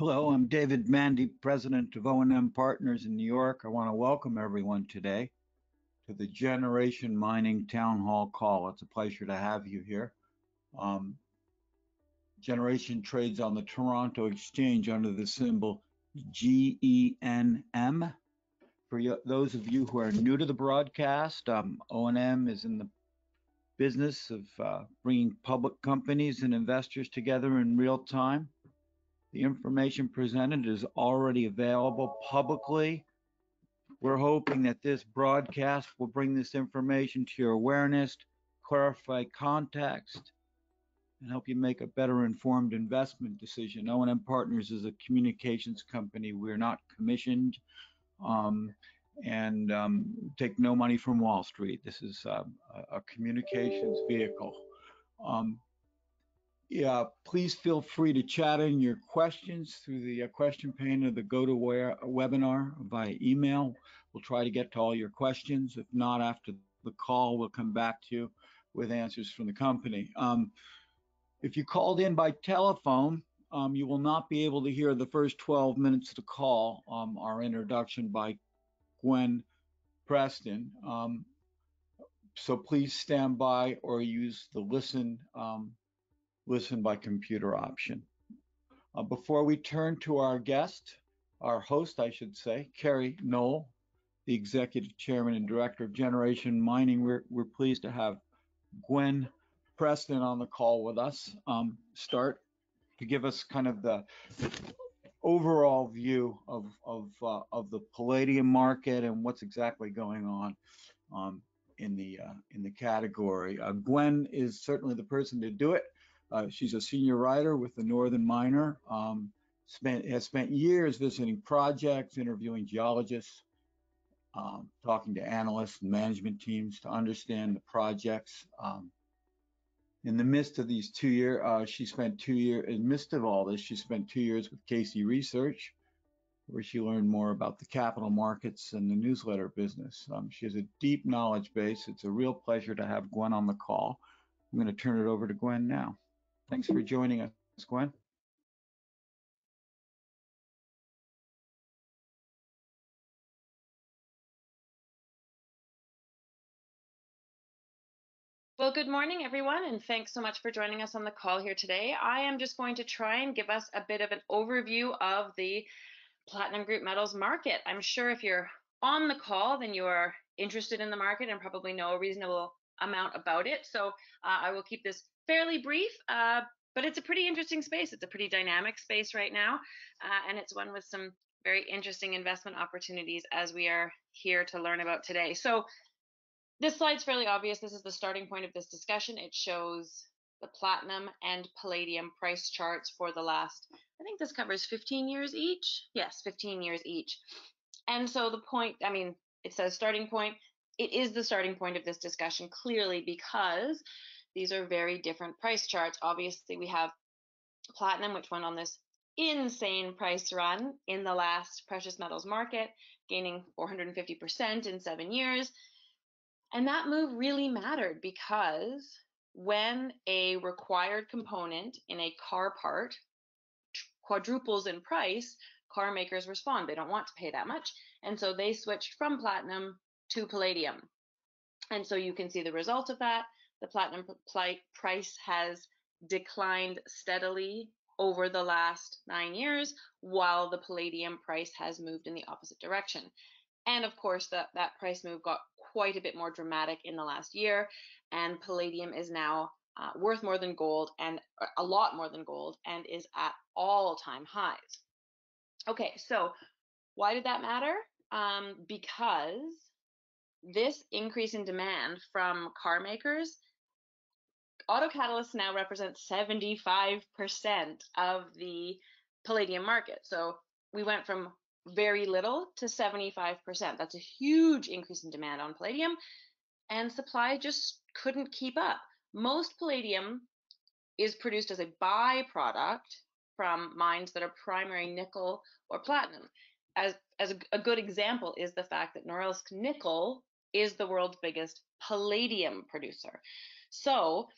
Hello, I'm David Mandy, President of O&M Partners in New York. I want to welcome everyone today to the Generation Mining Town Hall call. It's a pleasure to have you here. Um, Generation trades on the Toronto Exchange under the symbol GENM. For those of you who are new to the broadcast, um, O&M is in the business of uh, bringing public companies and investors together in real time the information presented is already available publicly. We're hoping that this broadcast will bring this information to your awareness, clarify context, and help you make a better informed investment decision. O&M Partners is a communications company. We're not commissioned um, and um, take no money from Wall Street. This is uh, a communications vehicle. Um, yeah, please feel free to chat in your questions through the uh, question pane of the GoToWebinar via email. We'll try to get to all your questions. If not, after the call, we'll come back to you with answers from the company. Um, if you called in by telephone, um, you will not be able to hear the first 12 minutes of the call, um, our introduction by Gwen Preston. Um, so please stand by or use the listen um, listen by computer option. Uh, before we turn to our guest, our host, I should say, Kerry Knoll, the Executive Chairman and Director of Generation Mining, we're, we're pleased to have Gwen Preston on the call with us. Um, start to give us kind of the overall view of of uh, of the palladium market and what's exactly going on um, in the uh, in the category. Uh, Gwen is certainly the person to do it. Uh, she's a senior writer with the Northern Miner. Um, spent has spent years visiting projects, interviewing geologists, um, talking to analysts and management teams to understand the projects. Um, in the midst of these two years, uh, she spent two years. In the midst of all this, she spent two years with Casey Research, where she learned more about the capital markets and the newsletter business. Um, she has a deep knowledge base. It's a real pleasure to have Gwen on the call. I'm going to turn it over to Gwen now. Thanks for joining us, Gwen. Well, good morning, everyone, and thanks so much for joining us on the call here today. I am just going to try and give us a bit of an overview of the Platinum Group Metals market. I'm sure if you're on the call, then you are interested in the market and probably know a reasonable amount about it. So uh, I will keep this fairly brief, uh, but it's a pretty interesting space. It's a pretty dynamic space right now, uh, and it's one with some very interesting investment opportunities as we are here to learn about today. So this slide's fairly obvious. This is the starting point of this discussion. It shows the platinum and palladium price charts for the last, I think this covers 15 years each. Yes, 15 years each. And so the point, I mean, it says starting point. It is the starting point of this discussion clearly because these are very different price charts. Obviously, we have platinum, which went on this insane price run in the last precious metals market, gaining 450% in seven years. And that move really mattered because when a required component in a car part quadruples in price, car makers respond. They don't want to pay that much. And so they switched from platinum to palladium. And so you can see the result of that the platinum price has declined steadily over the last nine years, while the palladium price has moved in the opposite direction. And of course, that, that price move got quite a bit more dramatic in the last year, and palladium is now uh, worth more than gold and uh, a lot more than gold and is at all time highs. Okay, so why did that matter? Um, because this increase in demand from car makers auto catalysts now represent 75% of the palladium market. So we went from very little to 75%. That's a huge increase in demand on palladium, and supply just couldn't keep up. Most palladium is produced as a byproduct from mines that are primary nickel or platinum. As, as a, a good example is the fact that Norilsk Nickel is the world's biggest palladium producer. So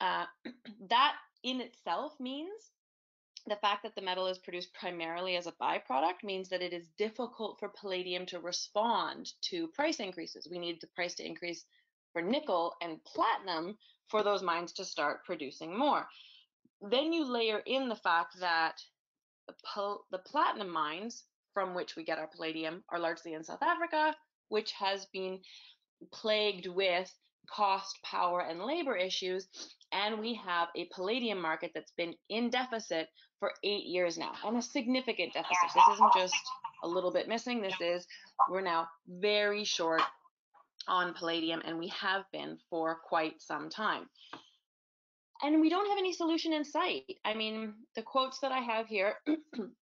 uh, that in itself means the fact that the metal is produced primarily as a byproduct means that it is difficult for palladium to respond to price increases. We need the price to increase for nickel and platinum for those mines to start producing more. Then you layer in the fact that the, the platinum mines from which we get our palladium are largely in South Africa, which has been plagued with cost, power, and labor issues. And we have a palladium market that's been in deficit for eight years now, and a significant deficit. This isn't just a little bit missing. This is, we're now very short on palladium, and we have been for quite some time. And we don't have any solution in sight. I mean, the quotes that I have here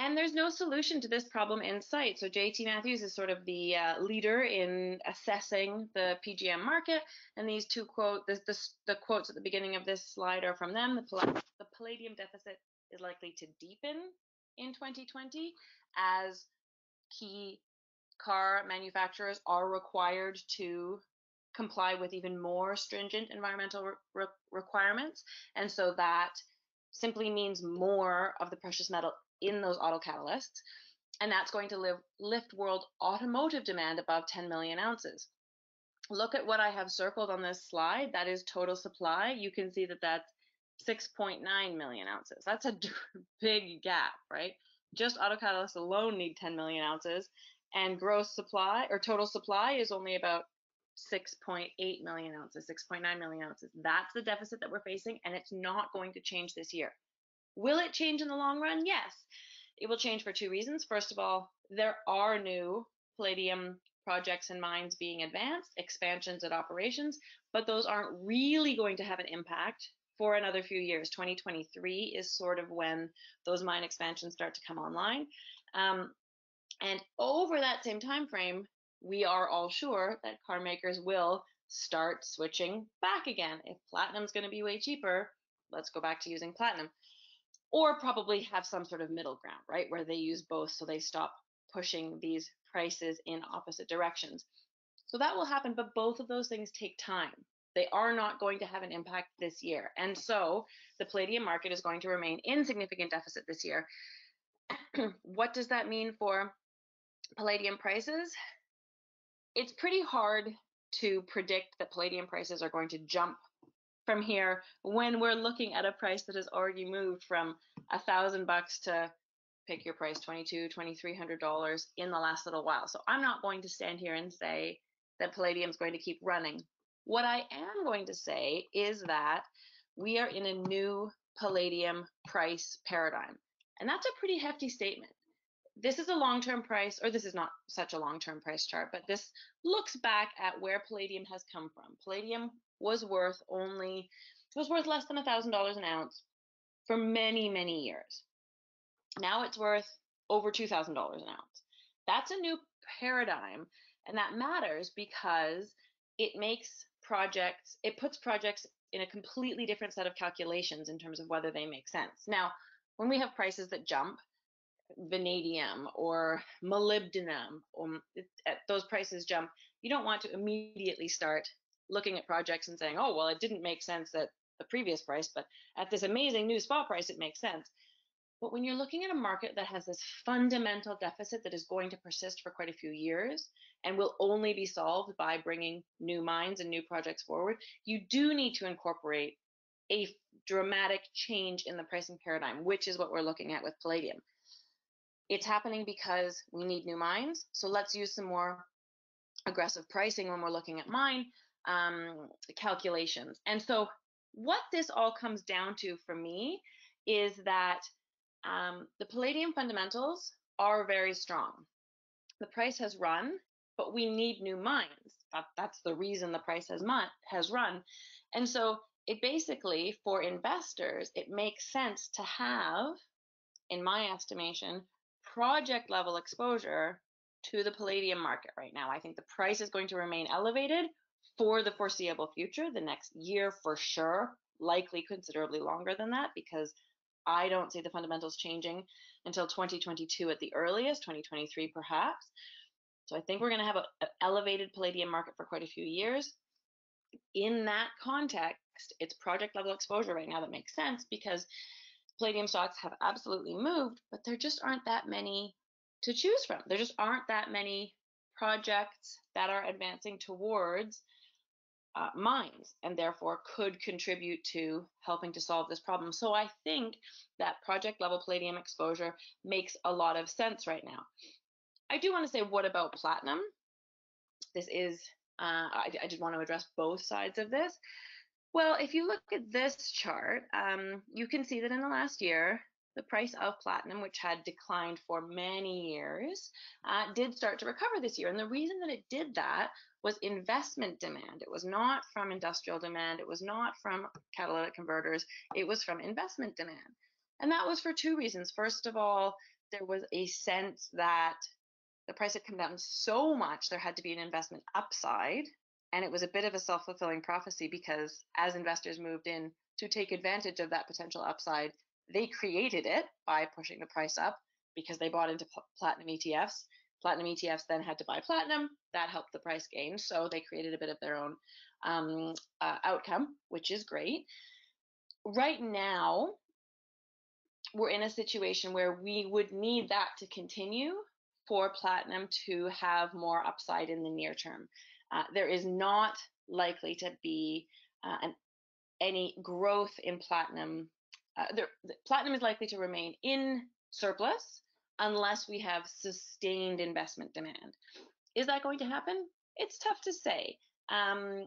And there's no solution to this problem in sight. So JT Matthews is sort of the uh, leader in assessing the PGM market. And these two quote, this, this, the quotes at the beginning of this slide are from them. The, the palladium deficit is likely to deepen in 2020 as key car manufacturers are required to comply with even more stringent environmental re requirements. And so that simply means more of the precious metal in those autocatalysts, and that's going to live, lift world automotive demand above 10 million ounces. Look at what I have circled on this slide. That is total supply. You can see that that's 6.9 million ounces. That's a big gap, right? Just autocatalysts alone need 10 million ounces, and gross supply or total supply is only about 6.8 million ounces, 6.9 million ounces. That's the deficit that we're facing, and it's not going to change this year. Will it change in the long run? Yes. It will change for two reasons. First of all, there are new palladium projects and mines being advanced, expansions at operations, but those aren't really going to have an impact for another few years. 2023 is sort of when those mine expansions start to come online. Um, and over that same time frame, we are all sure that car makers will start switching back again. If platinum's going to be way cheaper, let's go back to using platinum or probably have some sort of middle ground, right, where they use both so they stop pushing these prices in opposite directions. So that will happen, but both of those things take time. They are not going to have an impact this year. And so the palladium market is going to remain in significant deficit this year. what does that mean for palladium prices? It's pretty hard to predict that palladium prices are going to jump from here when we're looking at a price that has already moved from a thousand bucks to pick your price 22 2300 dollars in the last little while. So i'm not going to stand here and say that palladium is going to keep running. What i am going to say is that we are in a new palladium price paradigm and that's a pretty hefty statement. This is a long-term price or this is not such a long-term price chart but this looks back at where palladium has come from. Palladium was worth only was worth less than a thousand dollars an ounce for many many years. Now it's worth over two thousand dollars an ounce. That's a new paradigm and that matters because it makes projects it puts projects in a completely different set of calculations in terms of whether they make sense. Now when we have prices that jump vanadium or molybdenum um, or those prices jump you don't want to immediately start looking at projects and saying, oh, well, it didn't make sense at the previous price, but at this amazing new spot price, it makes sense. But when you're looking at a market that has this fundamental deficit that is going to persist for quite a few years and will only be solved by bringing new mines and new projects forward, you do need to incorporate a dramatic change in the pricing paradigm, which is what we're looking at with palladium. It's happening because we need new mines. So let's use some more aggressive pricing when we're looking at mine um, calculations. And so, what this all comes down to for me is that um, the palladium fundamentals are very strong. The price has run, but we need new mines. That, that's the reason the price has, has run. And so, it basically, for investors, it makes sense to have, in my estimation, project level exposure to the palladium market right now. I think the price is going to remain elevated for the foreseeable future, the next year for sure, likely considerably longer than that because I don't see the fundamentals changing until 2022 at the earliest, 2023 perhaps. So I think we're going to have an elevated palladium market for quite a few years. In that context, it's project level exposure right now that makes sense because palladium stocks have absolutely moved, but there just aren't that many to choose from. There just aren't that many projects that are advancing towards uh, mines and therefore could contribute to helping to solve this problem. So I think that project level palladium exposure makes a lot of sense right now. I do want to say, what about platinum? This is, uh, I, I did want to address both sides of this. Well, if you look at this chart, um, you can see that in the last year, the price of platinum, which had declined for many years, uh, did start to recover this year. And the reason that it did that was investment demand. It was not from industrial demand. It was not from catalytic converters. It was from investment demand. And that was for two reasons. First of all, there was a sense that the price had come down so much, there had to be an investment upside. And it was a bit of a self fulfilling prophecy because as investors moved in to take advantage of that potential upside, they created it by pushing the price up because they bought into platinum ETFs. Platinum ETFs then had to buy platinum. That helped the price gain. So they created a bit of their own um, uh, outcome, which is great. Right now, we're in a situation where we would need that to continue for platinum to have more upside in the near term. Uh, there is not likely to be uh, an, any growth in platinum. Uh, there, platinum is likely to remain in surplus unless we have sustained investment demand. Is that going to happen? It's tough to say. Um,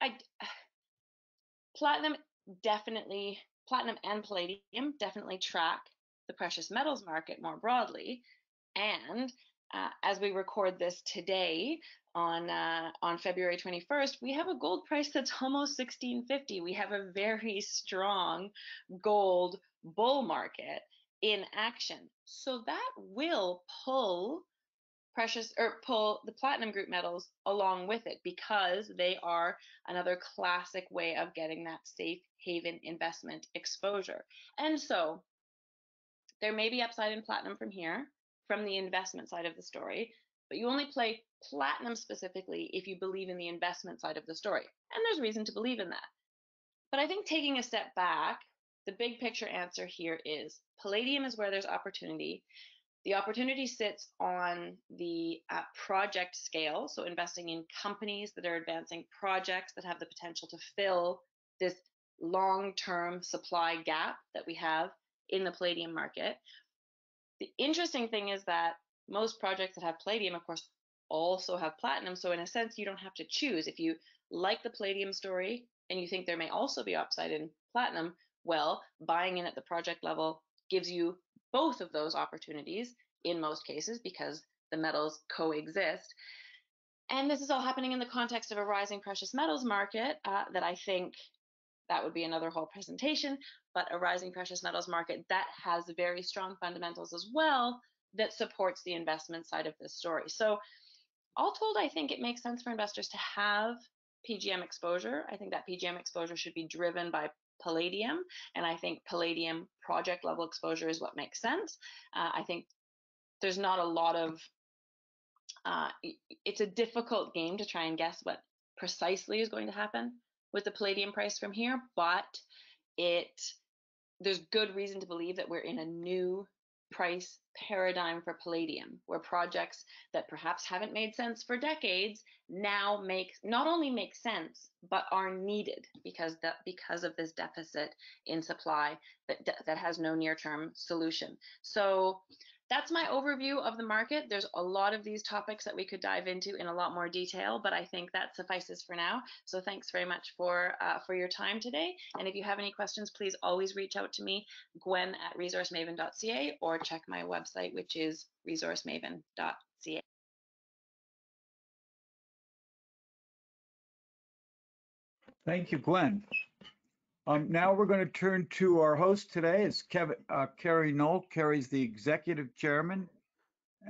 I, platinum definitely, platinum and palladium definitely track the precious metals market more broadly. And uh, as we record this today on uh, on February 21st, we have a gold price that's almost 1650. We have a very strong gold bull market in action. So that will pull precious or pull the platinum group metals along with it because they are another classic way of getting that safe haven investment exposure. And so there may be upside in platinum from here, from the investment side of the story, but you only play platinum specifically if you believe in the investment side of the story. And there's reason to believe in that. But I think taking a step back the big picture answer here is Palladium is where there's opportunity. The opportunity sits on the uh, project scale, so investing in companies that are advancing projects that have the potential to fill this long term supply gap that we have in the palladium market. The interesting thing is that most projects that have palladium, of course, also have platinum. So, in a sense, you don't have to choose. If you like the palladium story and you think there may also be upside in platinum, well, buying in at the project level gives you both of those opportunities in most cases because the metals coexist. And this is all happening in the context of a rising precious metals market uh, that I think that would be another whole presentation, but a rising precious metals market that has very strong fundamentals as well that supports the investment side of this story. So all told, I think it makes sense for investors to have PGM exposure. I think that PGM exposure should be driven by palladium. And I think palladium project level exposure is what makes sense. Uh, I think there's not a lot of, uh, it's a difficult game to try and guess what precisely is going to happen with the palladium price from here, but it, there's good reason to believe that we're in a new price paradigm for palladium, where projects that perhaps haven't made sense for decades now make not only make sense but are needed because that because of this deficit in supply that that has no near-term solution. So that's my overview of the market. There's a lot of these topics that we could dive into in a lot more detail, but I think that suffices for now. So thanks very much for uh, for your time today. And if you have any questions, please always reach out to me, Gwen at resourcemaven.ca, or check my website, which is resourcemaven.ca. Thank you, Gwen. Um, now we're going to turn to our host today. Is Kevin uh, Kerry Knoll. Kerry's the executive chairman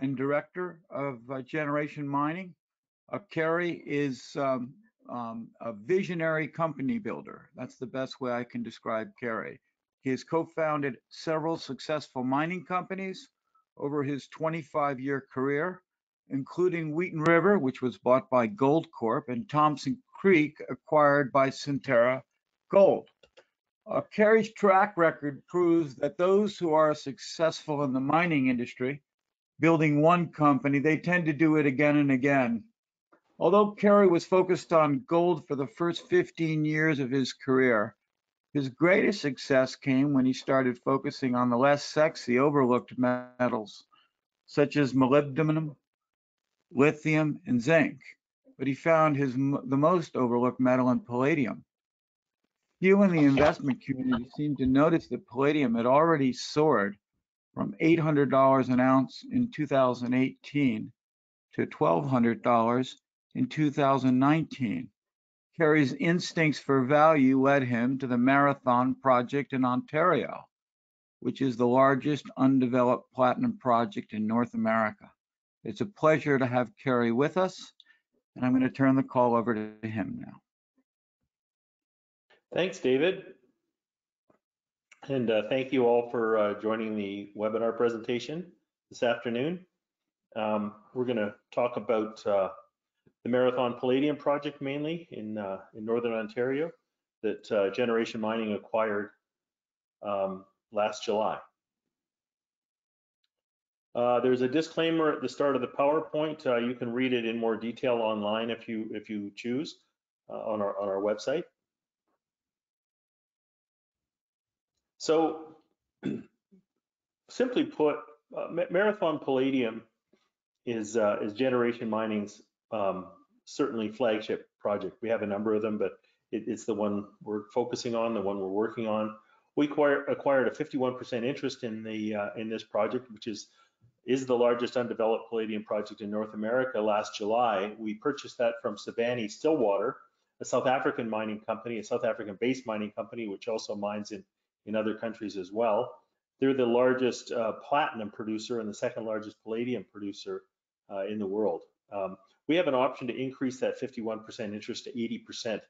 and director of uh, Generation Mining. Uh, Kerry is um, um, a visionary company builder. That's the best way I can describe Kerry. He has co-founded several successful mining companies over his 25-year career, including Wheaton River, which was bought by Goldcorp, and Thompson Creek, acquired by Centerra Gold. Uh, Kerry's track record proves that those who are successful in the mining industry, building one company, they tend to do it again and again. Although Kerry was focused on gold for the first 15 years of his career, his greatest success came when he started focusing on the less sexy, overlooked metals, such as molybdenum, lithium, and zinc. But he found his the most overlooked metal in palladium. Few in the investment community seem to notice that palladium had already soared from $800 an ounce in 2018 to $1,200 in 2019. Kerry's instincts for value led him to the Marathon project in Ontario, which is the largest undeveloped platinum project in North America. It's a pleasure to have Kerry with us, and I'm going to turn the call over to him now. Thanks, David. And uh, thank you all for uh, joining the webinar presentation this afternoon. Um, we're going to talk about uh, the Marathon Palladium project mainly in, uh, in Northern Ontario that uh, Generation Mining acquired um, last July. Uh, there's a disclaimer at the start of the PowerPoint. You can read it in more detail online if you if you choose on our on our website. So, simply put, uh, Marathon Palladium is uh, is Generation Mining's um, certainly flagship project. We have a number of them, but it, it's the one we're focusing on, the one we're working on. We acquire, acquired a 51% interest in the uh, in this project, which is is the largest undeveloped palladium project in North America last July. We purchased that from Sibanye Stillwater, a South African mining company, a South African based mining company, which also mines in, in other countries as well. They're the largest uh, platinum producer and the second largest palladium producer uh, in the world. Um, we have an option to increase that 51% interest to 80%,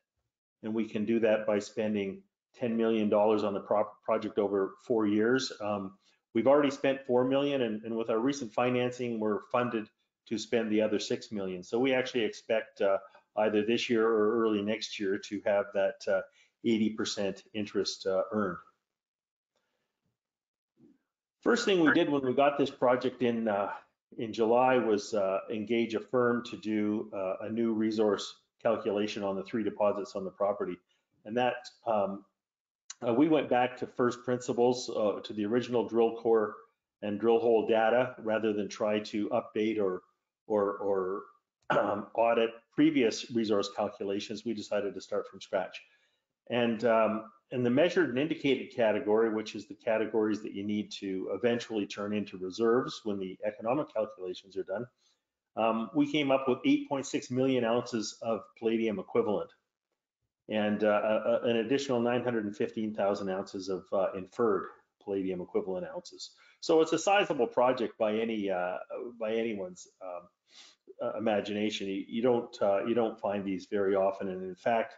and we can do that by spending $10 million on the pro project over four years. Um, We've already spent four million, and, and with our recent financing, we're funded to spend the other six million. So we actually expect uh, either this year or early next year to have that 80% uh, interest uh, earned. First thing we did when we got this project in uh, in July was uh, engage a firm to do uh, a new resource calculation on the three deposits on the property, and that um, uh, we went back to first principles, uh, to the original drill core and drill hole data, rather than try to update or or, or um, audit previous resource calculations. We decided to start from scratch. And um, in the measured and indicated category, which is the categories that you need to eventually turn into reserves when the economic calculations are done, um, we came up with 8.6 million ounces of palladium equivalent and uh, uh, an additional 915,000 ounces of uh, inferred palladium equivalent ounces. So it's a sizable project by any uh, by anyone's um, uh, imagination. You, you don't uh, you don't find these very often, and in fact,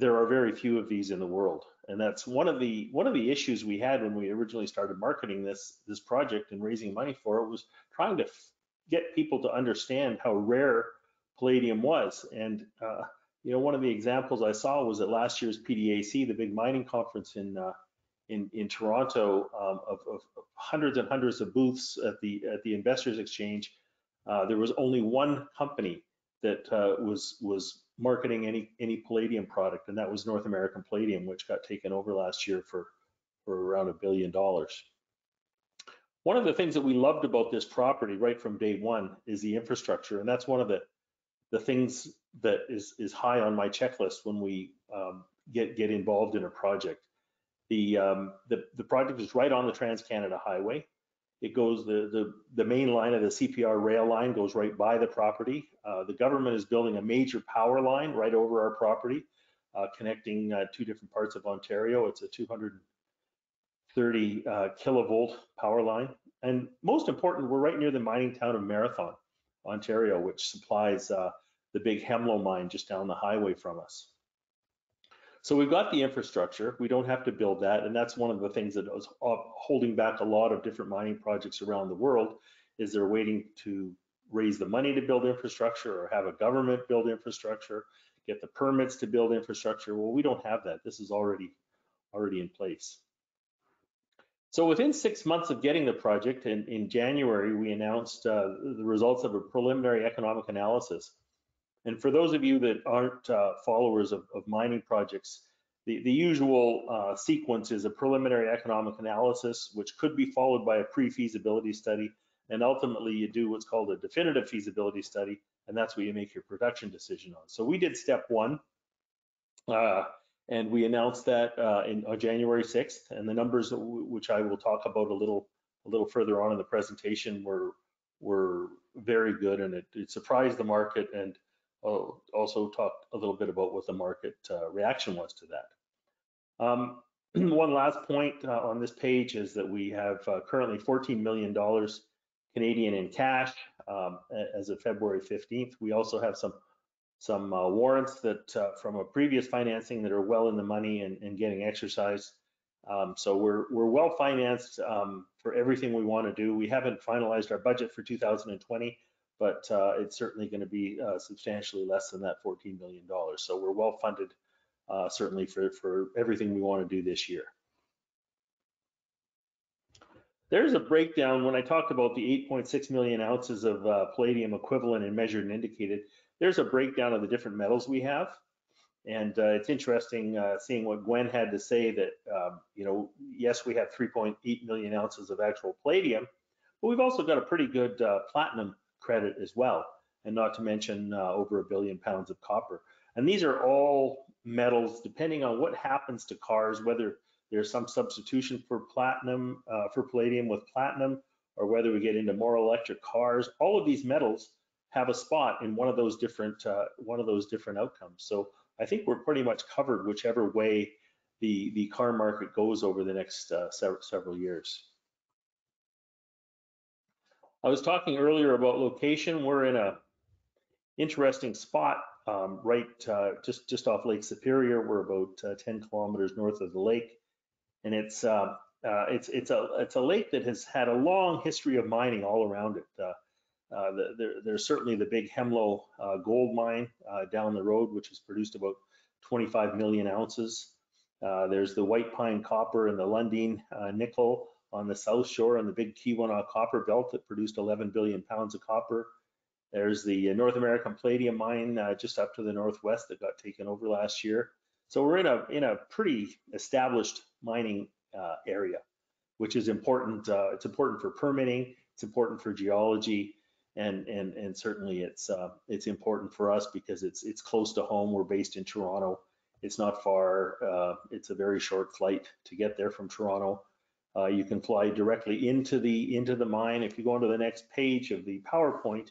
there are very few of these in the world. And that's one of the one of the issues we had when we originally started marketing this this project and raising money for it was trying to get people to understand how rare palladium was. And you know, one of the examples I saw was at last year's PDAC, the big mining conference in uh, in, in Toronto, um, of, of, hundreds and hundreds of booths at the at the Investors Exchange. Uh, there was only one company that uh, was was marketing any any palladium product, and that was North American Palladium, which got taken over last year for for around a billion dollars. One of the things that we loved about this property right from day one is the infrastructure, and that's one of the the things that is is high on my checklist when we um, get get involved in a project. The, um, the the project is right on the Trans Canada Highway. It goes the the the main line of the CPR rail line goes right by the property. Uh, the government is building a major power line right over our property, uh, connecting uh, two different parts of Ontario. It's a 230 uh, kilovolt power line, and most important, we're right near the mining town of Marathon. Ontario, which supplies uh, the big Hemlo mine just down the highway from us. So we've got the infrastructure. We don't have to build that, and that's one of the things that is holding back a lot of different mining projects around the world. Is they're waiting to raise the money to build infrastructure or have a government build infrastructure, get the permits to build infrastructure. Well, we don't have that. This is already already in place. So within six months of getting the project, in, in January, we announced uh, the results of a preliminary economic analysis. And for those of you that aren't uh, followers of, of, mining projects, the, the usual uh, sequence is a preliminary economic analysis, which could be followed by a pre-feasibility study. And ultimately, you do what's called a definitive feasibility study, and that's what you make your production decision on. So we did step one. Uh, and we announced that uh, in on January 6th, and the numbers which I will talk about a little a little further on in the presentation were were very good, and it, it surprised the market, and uh, also talk a little bit about what the market uh, reaction was to that. Um, one last point uh, on this page is that we have uh, currently 14 million dollars Canadian in cash um, as of February 15th. We also have some some uh, warrants that uh, from a previous financing that are well in the money and, and getting exercised. Um, so we're we're well financed um, for everything we want to do. We haven't finalized our budget for 2020, but uh, it's certainly going to be uh, substantially less than that 14 million dollars. So we're well funded, uh, certainly for for everything we want to do this year. There's a breakdown when I talked about the 8.6 million ounces of uh, palladium equivalent and measured and indicated there's a breakdown of the different metals we have. And uh, it's interesting uh, seeing what Gwen had to say that, um, you know, yes, we have 3.8 million ounces of actual palladium, but we've also got a pretty good platinum credit as well, and not to mention uh, over a billion pounds of copper. And these are all metals, depending on what happens to cars, whether there's some substitution for platinum, uh, for palladium with platinum, or whether we get into more electric cars, all of these metals have a spot in one of those different uh, one of those different outcomes. So I think we're pretty much covered whichever way the the car market goes over the next uh, several several years. I was talking earlier about location. We're in a interesting spot um, right uh, just just off Lake Superior. We're about uh, 10 kilometers north of the lake, and it's uh, uh, it's it's a it's a lake that has had a long history of mining all around it. Uh, the, there, there's certainly the big Hemlo uh, gold mine uh, down the road, which has produced about 25 million ounces. Uh, there's the White Pine copper and the Lundin uh, nickel on the south shore on the big Keweenaw copper belt that produced 11 billion pounds of copper. There's the North American palladium mine just up to the northwest that got taken over last year. So we're in a in a pretty established mining area, which is important. it's important for permitting. It's important for geology and and and certainly it's uh, it's important for us because it's it's close to home. We're based in Toronto. It's not far. Uh, it's a very short flight to get there from Toronto. Uh, you can fly directly into the into the mine. If you go onto the next page of the PowerPoint,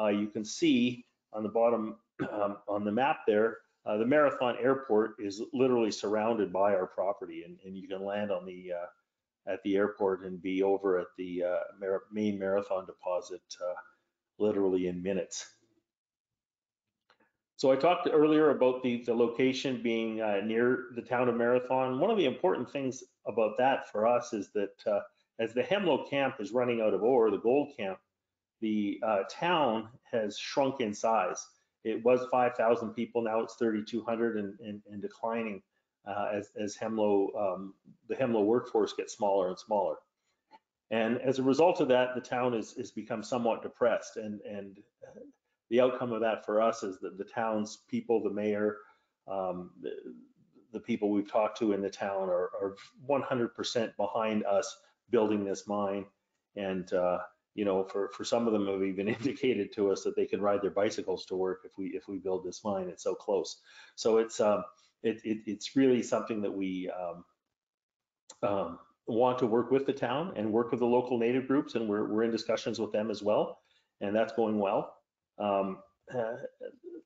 uh, you can see on the bottom um, on the map there, uh, the Marathon Airport is literally surrounded by our property, and, and you can land on the uh, at the airport and be over at the main marathon deposit literally in minutes. So I talked earlier about the, the location being uh, near the town of Marathon. One of the important things about that for us is that uh, as the Hemlo camp is running out of ore, the gold camp, the uh, town has shrunk in size. It was 5,000 people, now it's 3,200 and, and, and, declining uh, as, as Hemlo, um, the Hemlo workforce gets smaller and smaller. And as a result of that, the town has, has become somewhat depressed. And, and the outcome of that for us is that the town's people, the mayor, um, the, people we've talked to in the town are, are 100% behind us building this mine. And, uh, you know, for, for some of them have even indicated to us that they can ride their bicycles to work if we if we build this mine. It's so close. So it's um, it, it it's really something that we um, um, want to work with the town and work with the local native groups, and we're, we're in discussions with them as well, and that's going well. Um, uh,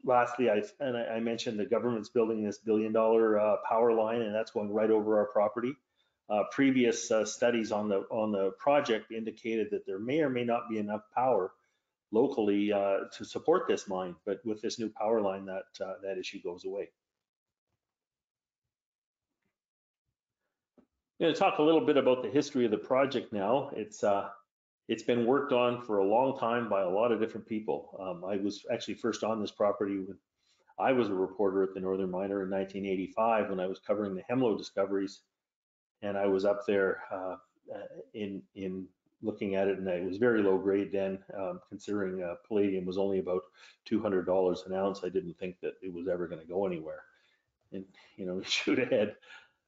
lastly, I, and I, mentioned the government's building this billion dollar uh, power line, and that's going right over our property. Uh, previous uh, studies on the on the project indicated that there may or may not be enough power locally uh, to support this mine, but with this new power line, that uh, that issue goes away. I'm going to talk a little bit about the history of the project now. It's uh, it's been worked on for a long time by a lot of different people. Um, I was actually first on this property when I was a reporter at the Northern Miner in 1985 when I was covering the Hemlo discoveries and I was up there uh, in in looking at it, and it was very low grade then, um, considering uh, palladium was only about $200 an ounce. I didn't think that it was ever going to go anywhere. And you know, shoot ahead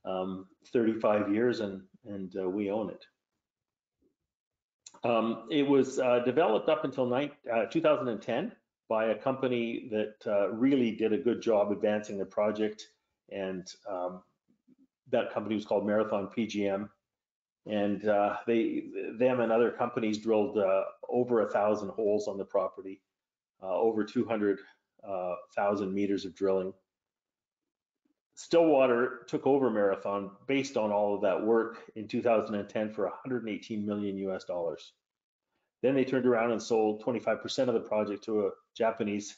um, 35 years, and and uh, we own it. Um, it was uh, developed up until uh, 2010 by a company that uh, really did a good job advancing the project, and um, that company was called Marathon PGM and uh, they, them and other companies drilled uh, over a thousand holes on the property, uh, over 200,000 uh, meters of drilling. Stillwater took over Marathon based on all of that work in 2010 for 118 million US dollars. Then they turned around and sold 25% of the project to a Japanese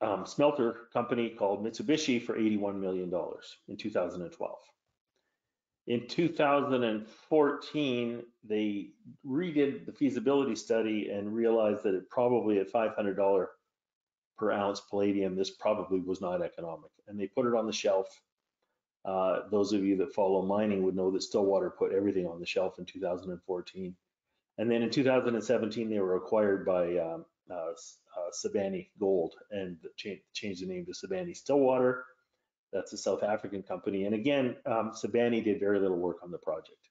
um, smelter company called Mitsubishi for $81 million in 2012. In 2014, they redid the feasibility study and realized that it probably at $500 per ounce palladium, this probably was not economic. And they put it on the shelf. Uh, those of you that follow mining would know that Stillwater put everything on the shelf in 2014. And then in 2017, they were acquired by um, uh, uh, Sibanye Gold and changed the name to Sibanye Stillwater. That's a South African company. And again, um, Sibanye did very little work on the project.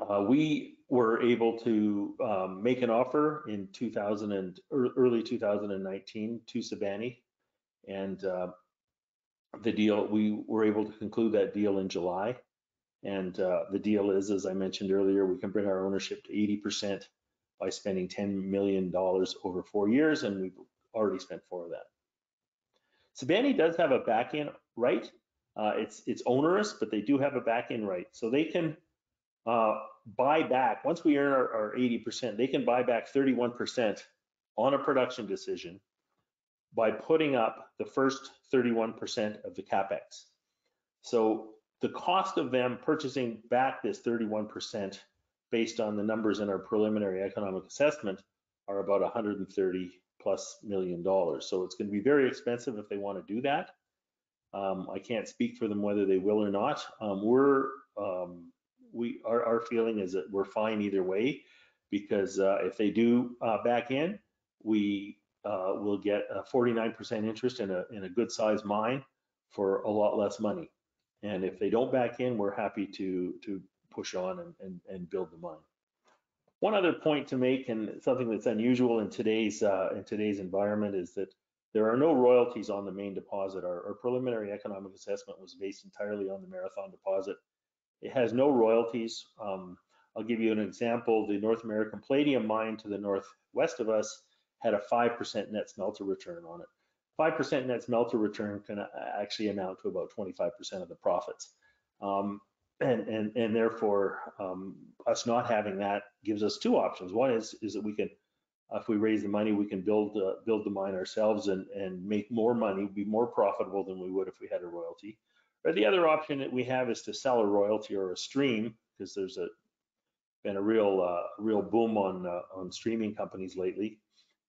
Uh, we were able to um, make an offer in 2000 and early 2019 to Sibanye, and uh, the deal we were able to conclude that deal in July. And uh, the deal is, as I mentioned earlier, we can bring our ownership to 80% by spending $10 million over four years, and we've already spent four of that. Sibanye does have a back-end right. Uh, it's it's onerous, but they do have a back-end right. So they can uh, buy back, once we earn our, our 80%, they can buy back 31% on a production decision by putting up the first 31% of the CapEx. So the cost of them purchasing back this 31% based on the numbers in our preliminary economic assessment are about 130 plus million dollars. So it's going to be very expensive if they want to do that. Um, I can't speak for them whether they will or not. Um, we're um, we our, our feeling is that we're fine either way because uh, if they do uh, back in, we uh, will get a 49% interest in a in a good sized mine for a lot less money. And if they don't back in, we're happy to to push on and, and, and build the mine. One other point to make, and something that's unusual in today's uh, in today's environment, is that there are no royalties on the main deposit. Our, our, preliminary economic assessment was based entirely on the Marathon deposit. It has no royalties. Um, I'll give you an example. The North American Palladium mine to the northwest of us had a 5% net smelter return on it. 5% net smelter return can actually amount to about 25% of the profits. Um, and and and therefore um, us not having that gives us two options. One is is that we can, if we raise the money, we can build uh, build the mine ourselves and and make more money, be more profitable than we would if we had a royalty. Or the other option that we have is to sell a royalty or a stream because there's a been a real uh, real boom on uh, on streaming companies lately.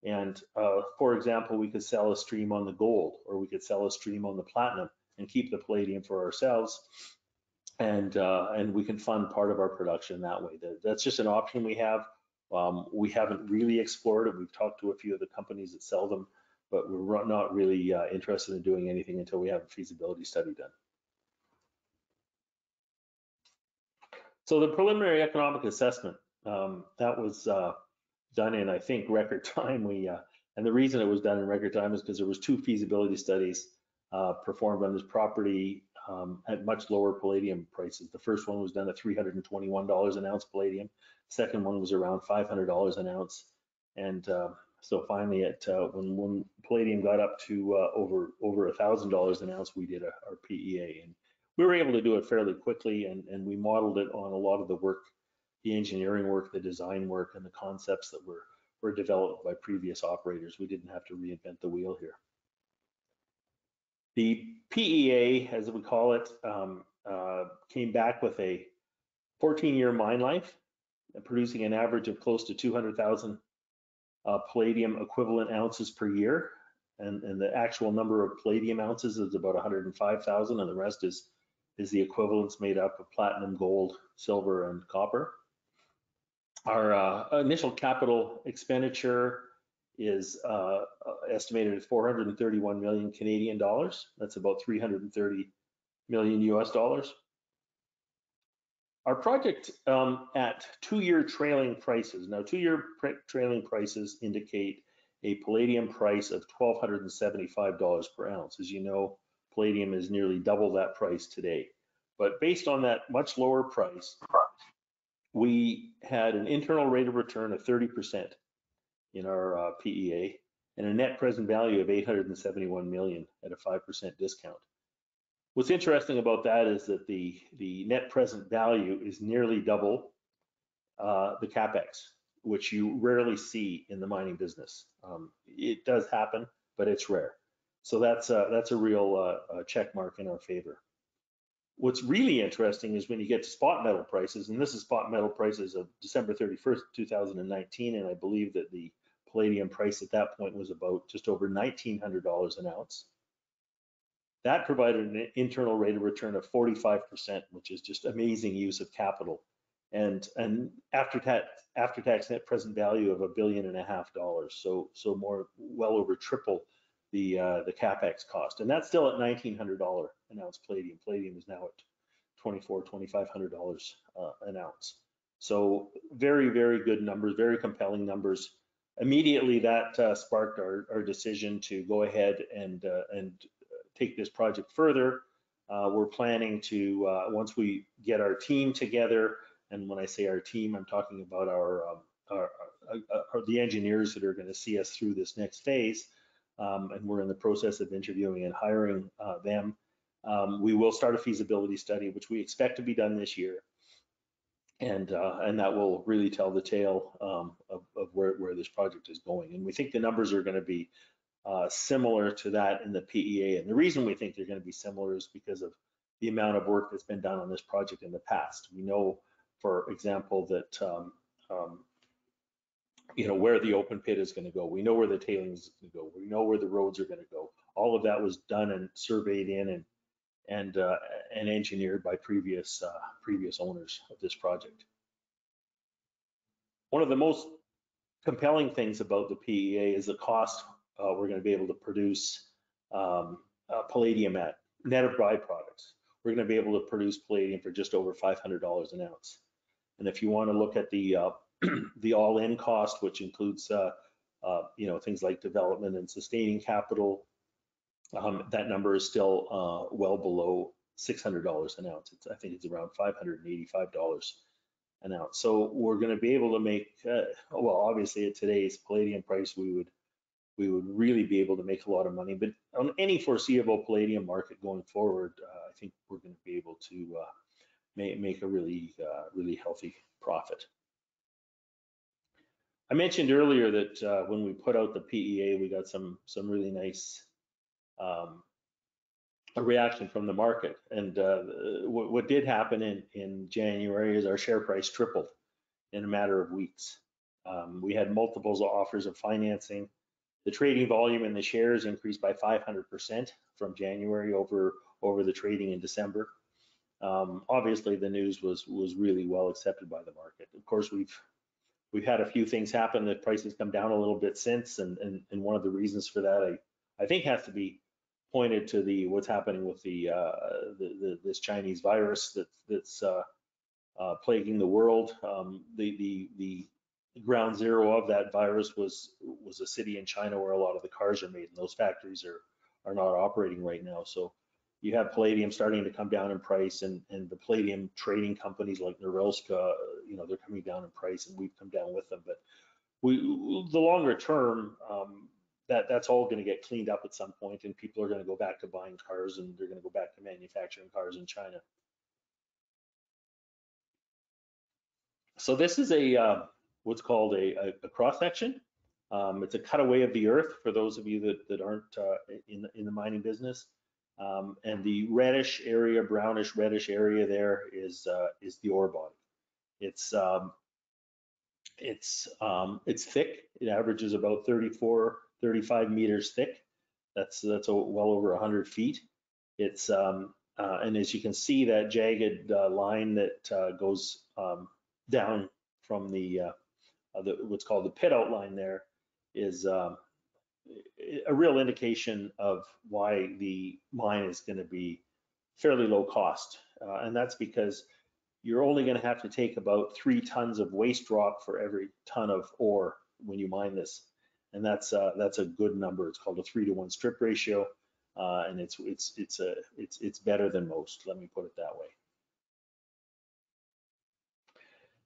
And uh, for example, we could sell a stream on the gold, or we could sell a stream on the platinum and keep the palladium for ourselves and uh, and we can fund part of our production that way. That's just an option we have. Um, we haven't really explored it. We've talked to a few of the companies that sell them, but we're not really uh, interested in doing anything until we have a feasibility study done. So the preliminary economic assessment um, that was uh, done in I think record time. We uh, and the reason it was done in record time is because there was two feasibility studies uh, performed on this property um, at much lower palladium prices. The first one was done at $321 an ounce palladium. Second one was around $500 an ounce. And uh, so finally, at uh, when when palladium got up to uh, over over thousand dollars an ounce, we did a, our PEA, we were able to do it fairly quickly. And and we modeled it on a lot of the work, the engineering work, the design work, and the concepts that were were developed by previous operators. We didn't have to reinvent the wheel here. The PEA, as we call it, um, uh, came back with a 14-year mine life, producing an average of close to 200,000 uh, palladium equivalent ounces per year. And, and, the actual number of palladium ounces is about 105,000, and the rest is is the equivalence made up of platinum, gold, silver, and copper. Our uh, initial capital expenditure is uh, estimated at 431 million Canadian dollars. That's about 330 million US dollars. Our project um, at two-year trailing prices. Now, two-year trailing prices indicate a palladium price of $1,275 per ounce. As you know, palladium is nearly double that price today. But based on that much lower price, we had an internal rate of return of 30% in our uh, PEA and a net present value of 871 million at a 5% discount. What's interesting about that is that the, the net present value is nearly double uh, the capex, which you rarely see in the mining business. Um, it does happen, but it's rare. So that's a, that's a real uh, check mark in our favor. What's really interesting is when you get to spot metal prices, and this is spot metal prices of December 31st, 2019, and I believe that the palladium price at that point was about just over $1,900 an ounce. That provided an internal rate of return of 45%, which is just amazing use of capital. And, and after tax, after tax net present value of a billion and a half dollars. So, so more, well over triple the, uh, the capex cost. And that's still at $1,900 an ounce palladium. Palladium is now at $2,400, $2,500 uh, an ounce. So very, very good numbers, very compelling numbers. Immediately that uh, sparked our, our decision to go ahead and, uh, and take this project further. Uh, we're planning to, uh, once we get our team together, and when I say our team, I'm talking about our, um, our, our, our the engineers that are going to see us through this next phase, um, and we're in the process of interviewing and hiring uh, them. Um, we will start a feasibility study, which we expect to be done this year, and uh, and that will really tell the tale um, of, of where, where this project is going. And we think the numbers are going to be uh, similar to that in the PEA. And the reason we think they're going to be similar is because of the amount of work that's been done on this project in the past. We know, for example, that um, um, you know where the open pit is going to go. We know where the tailings is going to go. We know where the roads are going to go. All of that was done and surveyed in and and uh, and engineered by previous uh, previous owners of this project. One of the most compelling things about the PEA is the cost uh, we're going to be able to produce um, uh, palladium at net of byproducts. We're going to be able to produce palladium for just over $500 an ounce. And if you want to look at the uh, the all-in cost, which includes uh, uh, you know things like development and sustaining capital, um, that number is still uh, well below $600 an ounce. It's, I think it's around $585 an ounce. So we're going to be able to make, well, obviously at today's palladium price, we would we would really be able to make a lot of money. But on any foreseeable palladium market going forward, uh, I think we're going to be able to uh, make, make a really, uh, really healthy profit. I mentioned earlier that uh, when we put out the PEA, we got some some really nice um, reaction from the market. And uh, what, what did happen in, in January is our share price tripled in a matter of weeks. Um, we had multiples of offers of financing. The trading volume in the shares increased by 500% from January over over the trading in December. Um, obviously, the news was was really well accepted by the market. Of course, we've we've had a few things happen. The prices come down a little bit since, and and, and one of the reasons for that, I I think, has to be pointed to the what's happening with the, uh, the, the this Chinese virus that that's uh, uh, plaguing the world. Um, the the the ground zero of that virus was was a city in China where a lot of the cars are made, and those factories are are not operating right now. So you have palladium starting to come down in price, and and the palladium trading companies like Norilska, you know, they're coming down in price, and we've come down with them. But we the longer term, um, that that's all going to get cleaned up at some point, and people are going to go back to buying cars, and they're going to go back to manufacturing cars in China. So this is a uh, what's called a, a, a cross section. Um, it's a cutaway of the earth for those of you that, that aren't uh, in, in the mining business. Um, and the reddish area, brownish reddish area there is uh, is the ore body. It's um, it's um, it's thick. It averages about 34, 35 meters thick. That's that's well over 100 feet. It's um, Uh, and as you can see, that jagged uh, line that uh, goes um, down from the, uh, uh, the, what's called the pit outline there is um, a real indication of why the mine is going to be fairly low cost. Uh, and that's because you're only going to have to take about three tons of waste rock for every ton of ore when you mine this. And that's uh, that's a good number. It's called a three to one strip ratio, uh, and it's it's it's a it's it's better than most. Let me put it that way.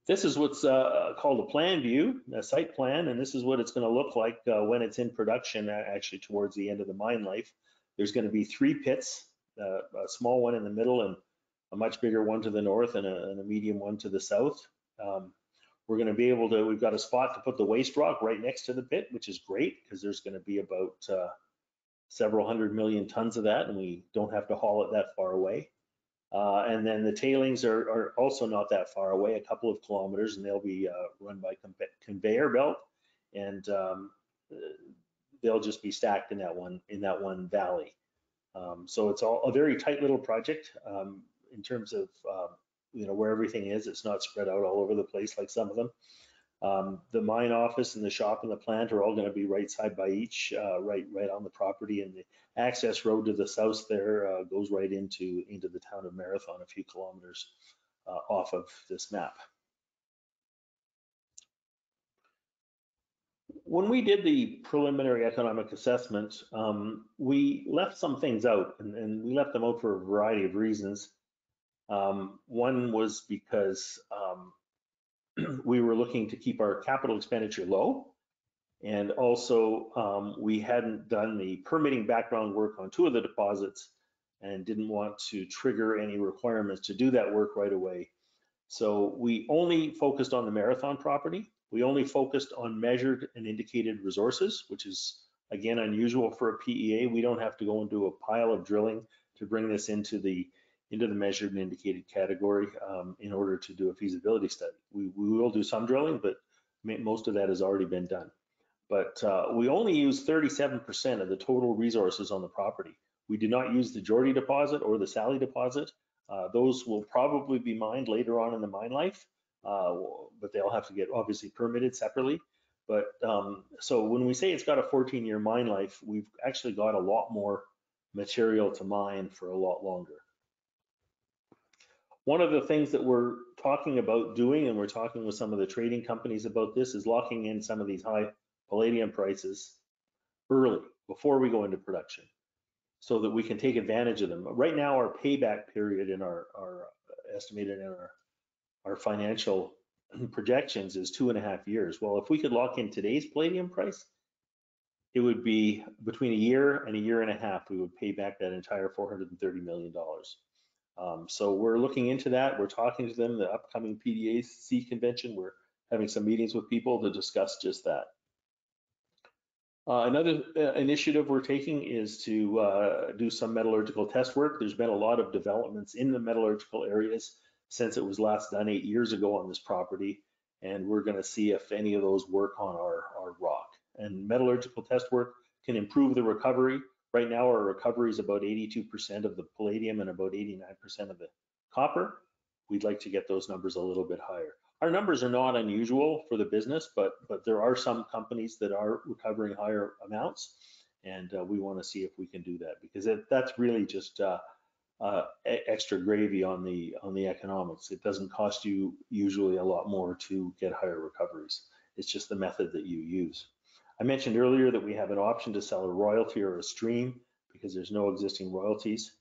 This is what's uh, called a plan view, a site plan, and this is what it's going to look like uh, when it's in production, actually towards the end of the mine life. There's going to be three pits, uh, a small one in the middle and a much bigger one to the north and a, and a medium one to the south. Um, we're going to be able to, we've got a spot to put the waste rock right next to the pit, which is great because there's going to be about uh, several hundred million tons of that and we don't have to haul it that far away. Uh, and then the tailings are, are, also not that far away, a couple of kilometers, and they'll be uh, run by conveyor belt, and um, they'll just be stacked in that one in that one valley. Um, so it's all a very tight little project um, in terms of um, you know where everything is. It's not spread out all over the place like some of them. Um, the mine office and the shop and the plant are all going to be right side by each, uh, right right on the property, and the access road to the south there uh, goes right into into the town of Marathon, a few kilometers uh, off of this map. When we did the preliminary economic assessment, um, we left some things out, and, and, we left them out for a variety of reasons. Um, one was because um, we were looking to keep our capital expenditure low. And also, um, we hadn't done the permitting background work on two of the deposits and didn't want to trigger any requirements to do that work right away. So we only focused on the Marathon property. We only focused on measured and indicated resources, which is again unusual for a PEA. We don't have to go into a pile of drilling to bring this into the into the measured and indicated category um, in order to do a feasibility study. We, we will do some drilling, but most of that has already been done. But uh, we only use 37% of the total resources on the property. We do not use the Geordie deposit or the Sally deposit. Uh, those will probably be mined later on in the mine life, uh, but they'll have to get obviously permitted separately. But um, so when we say it's got a 14 year mine life, we've actually got a lot more material to mine for a lot longer. One of the things that we're talking about doing, and we're talking with some of the trading companies about this, is locking in some of these high palladium prices early before we go into production so that we can take advantage of them. Right now, our payback period in our, our uh, estimated in our, our financial projections is two and a half years. Well, if we could lock in today's palladium price, it would be between a year and a year and a half, we would pay back that entire $430 million. Um, so we're looking into that. We're talking to them, the upcoming PDAC convention. We're having some meetings with people to discuss just that. Uh, another uh, initiative we're taking is to uh, do some metallurgical test work. There's been a lot of developments in the metallurgical areas since it was last done eight years ago on this property. And we're gonna see if any of those work on our, our rock. And metallurgical test work can improve the recovery Right now, our recovery is about 82% of the palladium and about 89% of the copper. We'd like to get those numbers a little bit higher. Our numbers are not unusual for the business, but but there are some companies that are recovering higher amounts, and uh, we want to see if we can do that because it, that's really just uh, uh, extra gravy on the on the economics. It doesn't cost you usually a lot more to get higher recoveries. It's just the method that you use. I mentioned earlier that we have an option to sell a royalty or a stream because there's no existing royalties.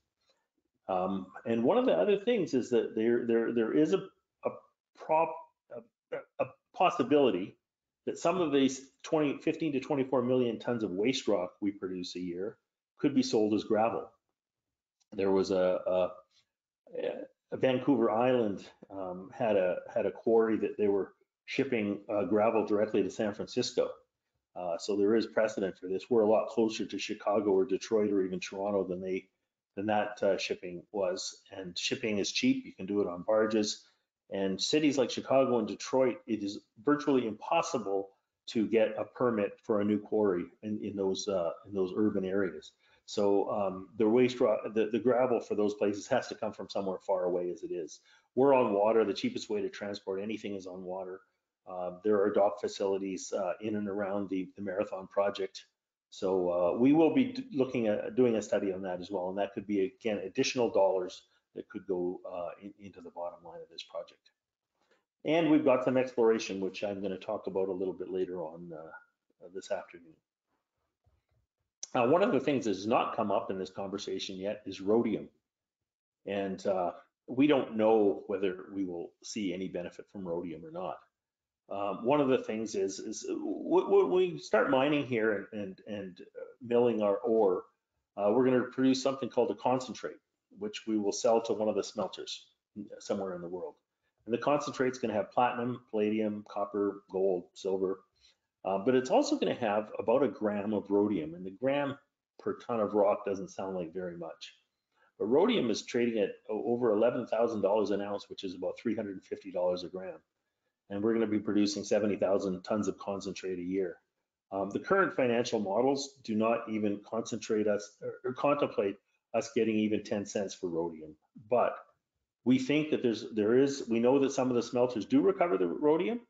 Um, and one of the other things is that there there there is a a prop a, a possibility that some of these 20 15 to 24 million tons of waste rock we produce a year could be sold as gravel. There was a, a, a Vancouver Island um, had a had a quarry that they were shipping uh, gravel directly to San Francisco uh, so there is precedent for this. We're a lot closer to Chicago or Detroit or even Toronto than they than that uh, shipping was. And shipping is cheap. You can do it on barges. And cities like Chicago and Detroit, it is virtually impossible to get a permit for a new quarry in, in those uh, in those urban areas. So um, the waste, ro- the, the gravel for those places has to come from somewhere far away as it is. We're on water. The cheapest way to transport anything is on water. Uh, there are dock facilities uh, in and around the, the marathon project. So uh, we will be looking at doing a study on that as well. And that could be, again, additional dollars that could go in, into the bottom line of this project. And we've got some exploration, which I'm going to talk about a little bit later on uh, this afternoon. Uh, one of the things that has not come up in this conversation yet is rhodium. And uh, we don't know whether we will see any benefit from rhodium or not. Um, one of the things is, is when we start mining here and, and, and uh, milling our ore, uh, we're going to produce something called a concentrate, which we will sell to one of the smelters somewhere in the world. And the concentrate is going to have platinum, palladium, copper, gold, silver, uh, but it's also going to have about a gram of rhodium. And the gram per ton of rock doesn't sound like very much. But rhodium is trading at over $11,000 an ounce, which is about $350 a gram. And we're going to be producing 70,000 tons of concentrate a year. Um, the current financial models do not even concentrate us or, or contemplate us getting even 10 cents for rhodium. But we think that there's there is we know that some of the smelters do recover the rhodium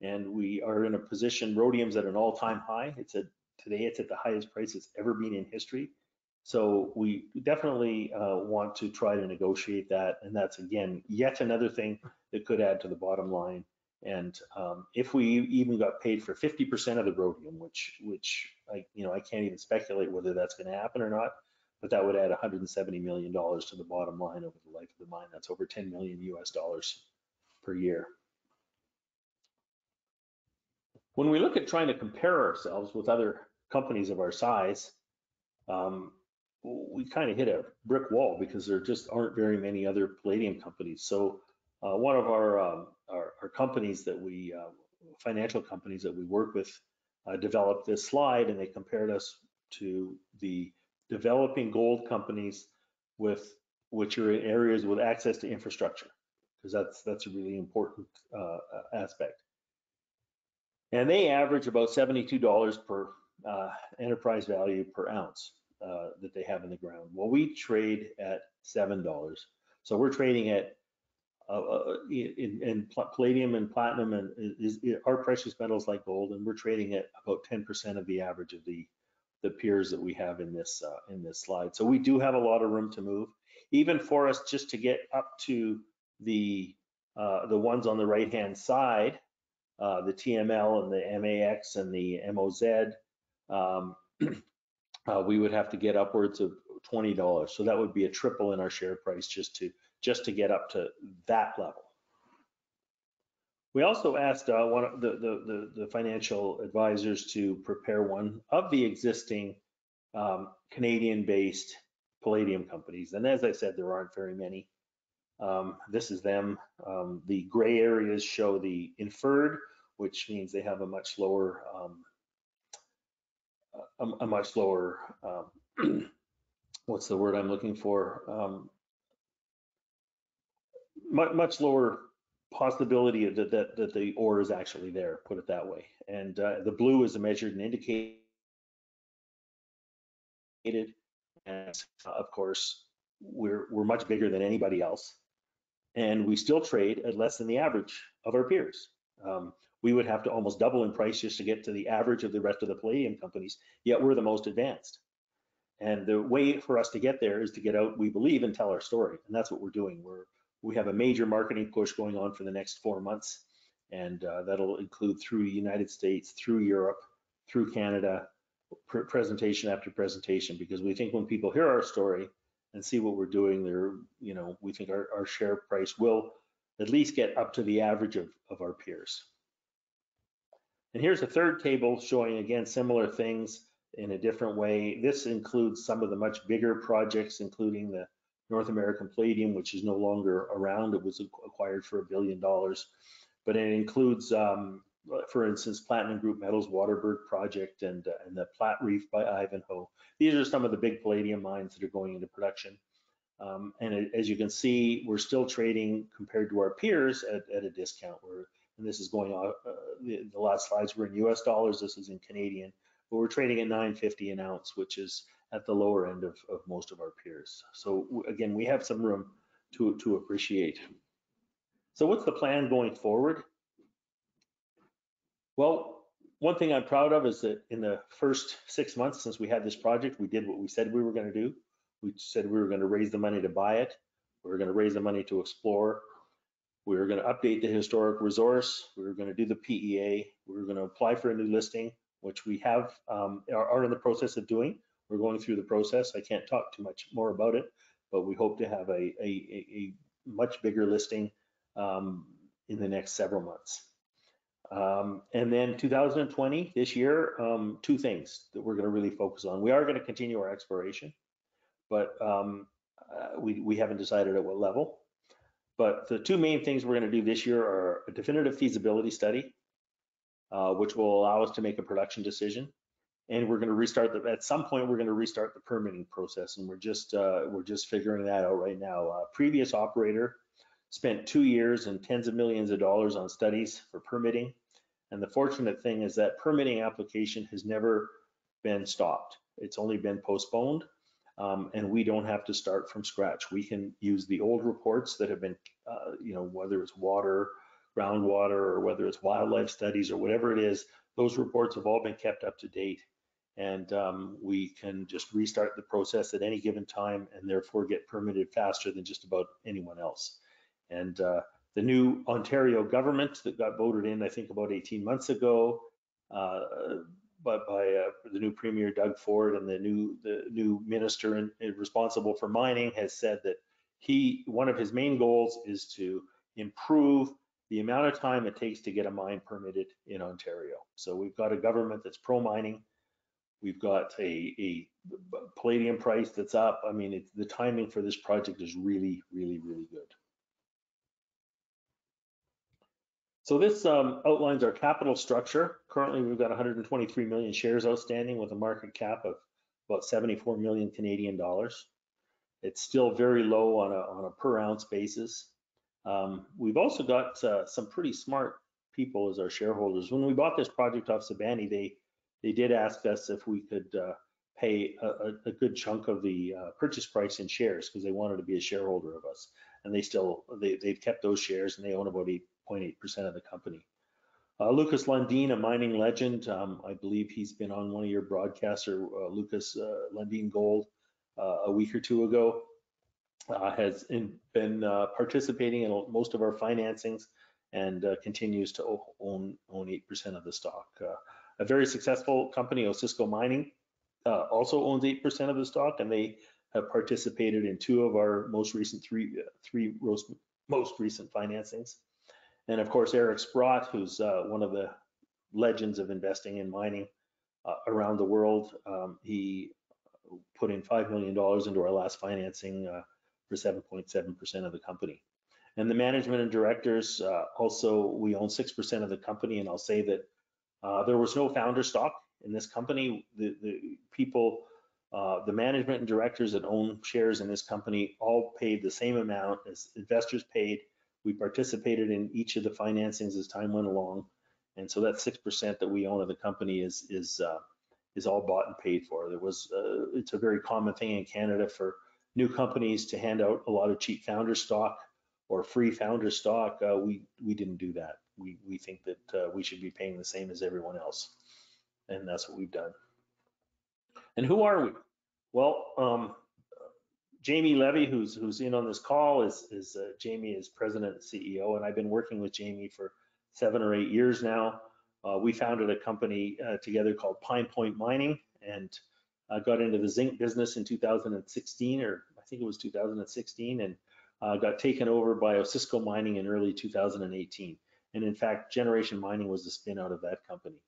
and we are in a position rhodium's at an all-time high it's at today it's at the highest price it's ever been in history so we definitely uh, want to try to negotiate that and that's again yet another thing that could add to the bottom line and um, if we even got paid for 50% of the rhodium which which i you know i can't even speculate whether that's going to happen or not but that would add 170 million dollars to the bottom line over the life of the mine. That's over 10 million US dollars per year. When we look at trying to compare ourselves with other companies of our size, um, we kind of hit a brick wall because there just aren't very many other palladium companies. So uh, one of our, um, our, our companies that we uh, financial companies that we work with uh, developed this slide and they compared us to the developing gold companies with which are in areas with access to infrastructure because that's that's a really important uh, aspect. And they average about $72 per uh, enterprise value per ounce uh, that they have in the ground. Well, we trade at $7. So we're trading at uh, uh, in, in, palladium and platinum and is, is, our precious metals like gold, and we're trading at about 10% of the average of the the peers that we have in this uh, in this slide. So we do have a lot of room to move, even for us just to get up to the uh, the ones on the right hand side, uh, the TML and the MAX and the MOZ. Um, uh, we would have to get upwards of twenty dollars. So that would be a triple in our share price just to just to get up to that level. We also asked uh, one of the, the, the, the, financial advisors to prepare one of the existing um, Canadian-based palladium companies. And as I said, there aren't very many. Um, this is them. Um, the gray areas show the inferred, which means they have a much lower, um, a, a, much lower, um, what's the word I'm looking for? Um, much, much lower possibility that, that, that the ore is actually there, put it that way. And uh, the blue is a measured and indicated. And uh, of course, we're, we're much bigger than anybody else. And we still trade at less than the average of our peers. Um, we would have to almost double in price just to get to the average of the rest of the palladium companies, yet we're the most advanced. And the way for us to get there is to get out, we believe, and tell our story. And that's what we're doing. We're we have a major marketing push going on for the next four months, and uh, that'll include through the United States, through Europe, through Canada, pr presentation after presentation, because we think when people hear our story and see what we're doing, there, you know, we think our, our share price will at least get up to the average of, of our peers. And here's a third table showing again similar things in a different way. This includes some of the much bigger projects, including the North American Palladium, which is no longer around. It was acquired for a billion dollars, but it includes, um, for instance, Platinum Group Metals Waterberg project and, uh, and the Platreef by Ivanhoe. These are some of the big palladium mines that are going into production. Um, and it, as you can see, we're still trading compared to our peers at, at a discount. We're, and this is going on, uh, the, the last slides were in US dollars, this is in Canadian, but we're trading at 950 an ounce, which is at the lower end of, of most of our peers. So again, we have some room to, to appreciate. So what's the plan going forward? Well, one thing I'm proud of is that in the first six months since we had this project, we did what we said we were going to do. We said we were going to raise the money to buy it. We were going to raise the money to explore. We were going to update the historic resource. We were going to do the PEA. We were going to apply for a new listing, which we have um, are, are in the process of doing. We're going through the process. I can't talk too much more about it, but we hope to have a, a, a, much bigger listing um, in the next several months. Um, and then 2020, this year, um, two things that we're going to really focus on. We are going to continue our exploration, but um, uh, we, we haven't decided at what level. But the two main things we're going to do this year are a definitive feasibility study, uh, which will allow us to make a production decision. And we're going to restart the, at some point, we're going to restart the permitting process. And we're just, uh, we're just figuring that out right now. Uh, previous operator spent two years and tens of millions of dollars on studies for permitting. And the fortunate thing is that permitting application has never been stopped. It's only been postponed. Um, and we don't have to start from scratch. We can use the old reports that have been, uh, you know, whether it's water, groundwater, or whether it's wildlife studies or whatever it is, those reports have all been kept up to date. And um, we can just restart the process at any given time and therefore get permitted faster than just about anyone else. And uh, the new Ontario government that got voted in, I think about 18 months ago, uh, but by uh, the new premier Doug Ford and the new the new minister in, in responsible for mining has said that he one of his main goals is to improve the amount of time it takes to get a mine permitted in Ontario. So we've got a government that's pro mining. We've got a, a palladium price that's up. I mean, it's, the timing for this project is really, really, really good. So this um, outlines our capital structure. Currently, we've got 123 million shares outstanding with a market cap of about 74 million Canadian dollars. It's still very low on a, on a per ounce basis. Um, we've also got uh, some pretty smart people as our shareholders. When we bought this project off Sibanye, they they did ask us if we could uh, pay a, a, good chunk of the uh, purchase price in shares because they wanted to be a shareholder of us. And they still they they've kept those shares and they own about 8.8% of the company. Uh, Lukas Lundin, a mining legend, um, I believe he's been on one of your broadcasts, or uh, Lukas uh, Lundin Gold, a week or two ago uh, has in, been uh, participating in most of our financings and uh, continues to own own 8% of the stock. Uh, a very successful company, Osisko Mining, uh, also owns 8% of the stock, and they have participated in two of our most recent three three most, most recent financings. And of course, Eric Sprott, who's uh, one of the legends of investing in mining around the world. Um, he put in $5 million into our last financing for 7.7% of the company. And the management and directors uh, also, we own 6% of the company. And I'll say that uh, there was no founder stock in this company. The, the people, uh, the management and directors that own shares in this company all paid the same amount as investors paid. We participated in each of the financings as time went along. And so that 6% that we own of the company is, is, uh, is all bought and paid for. There was, uh, it's a very common thing in Canada for new companies to hand out a lot of cheap founder stock or free founder stock. Uh, we we didn't do that. We we think that uh, we should be paying the same as everyone else, and that's what we've done. And who are we? Well, um, Jamie Levy, who's who's in on this call, is is uh, Jamie is president and CEO, and I've been working with Jamie for seven or eight years now. Uh, we founded a company uh, together called Pine Point Mining, and uh, got into the zinc business in 2016, or I think it was 2016, and uh, got taken over by Osisko Mining in early 2018. And in fact, Generation Mining was the spin out of that company.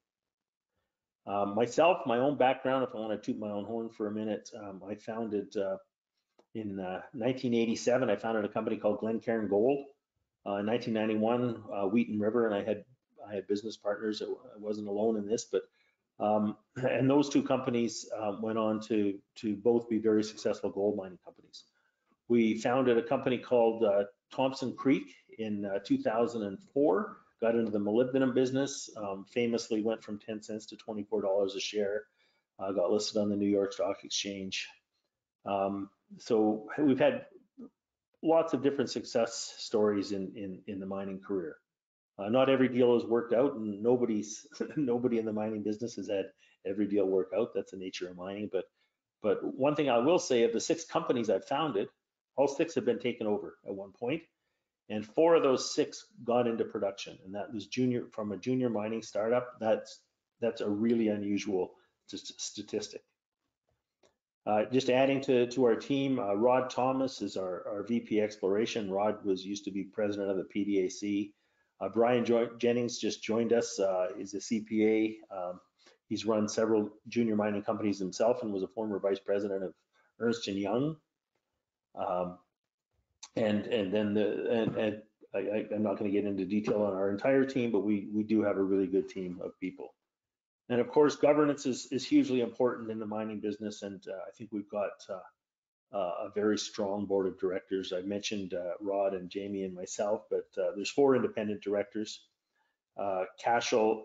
Um, myself, my own background, if I want to toot my own horn for a minute, um, I founded uh, in 1987, uh, I founded a company called Glencairn Gold. Uh, in 1991, uh, Wheaton River, and I had I had business partners. I wasn't alone in this, but um, and those two companies um, went on to, to both be very successful gold mining companies. We founded a company called uh, Thompson Creek in uh, 2004, got into the molybdenum business, um, famously went from 10 cents to $24 a share. uh, got listed on the New York Stock Exchange. Um, so we've had lots of different success stories in, in, in the mining career. Uh, not every deal has worked out and nobody's, nobody in the mining business has had every deal work out. That's the nature of mining. But, but one thing I will say of the six companies I've founded, all six have been taken over at one point, and four of those six got into production. And that was junior from a junior mining startup. That's, that's a really unusual statistic. Uh, just adding to, to our team, uh, Rod Thomas is our, our VP Exploration. Rod was used to be president of the PDAC. Uh, Brian jo Jennings just joined us. Uh, he's a CPA. Um, he's run several junior mining companies himself and was a former vice president of Ernst & Young. Um, and and then the and, and I, am not going to get into detail on our entire team, but we we do have a really good team of people. And of course, governance is, is hugely important in the mining business. And uh, I think we've got uh, a very strong board of directors. I mentioned uh, Rod and Jamie and myself, but uh, there's four independent directors. Uh, Cashel,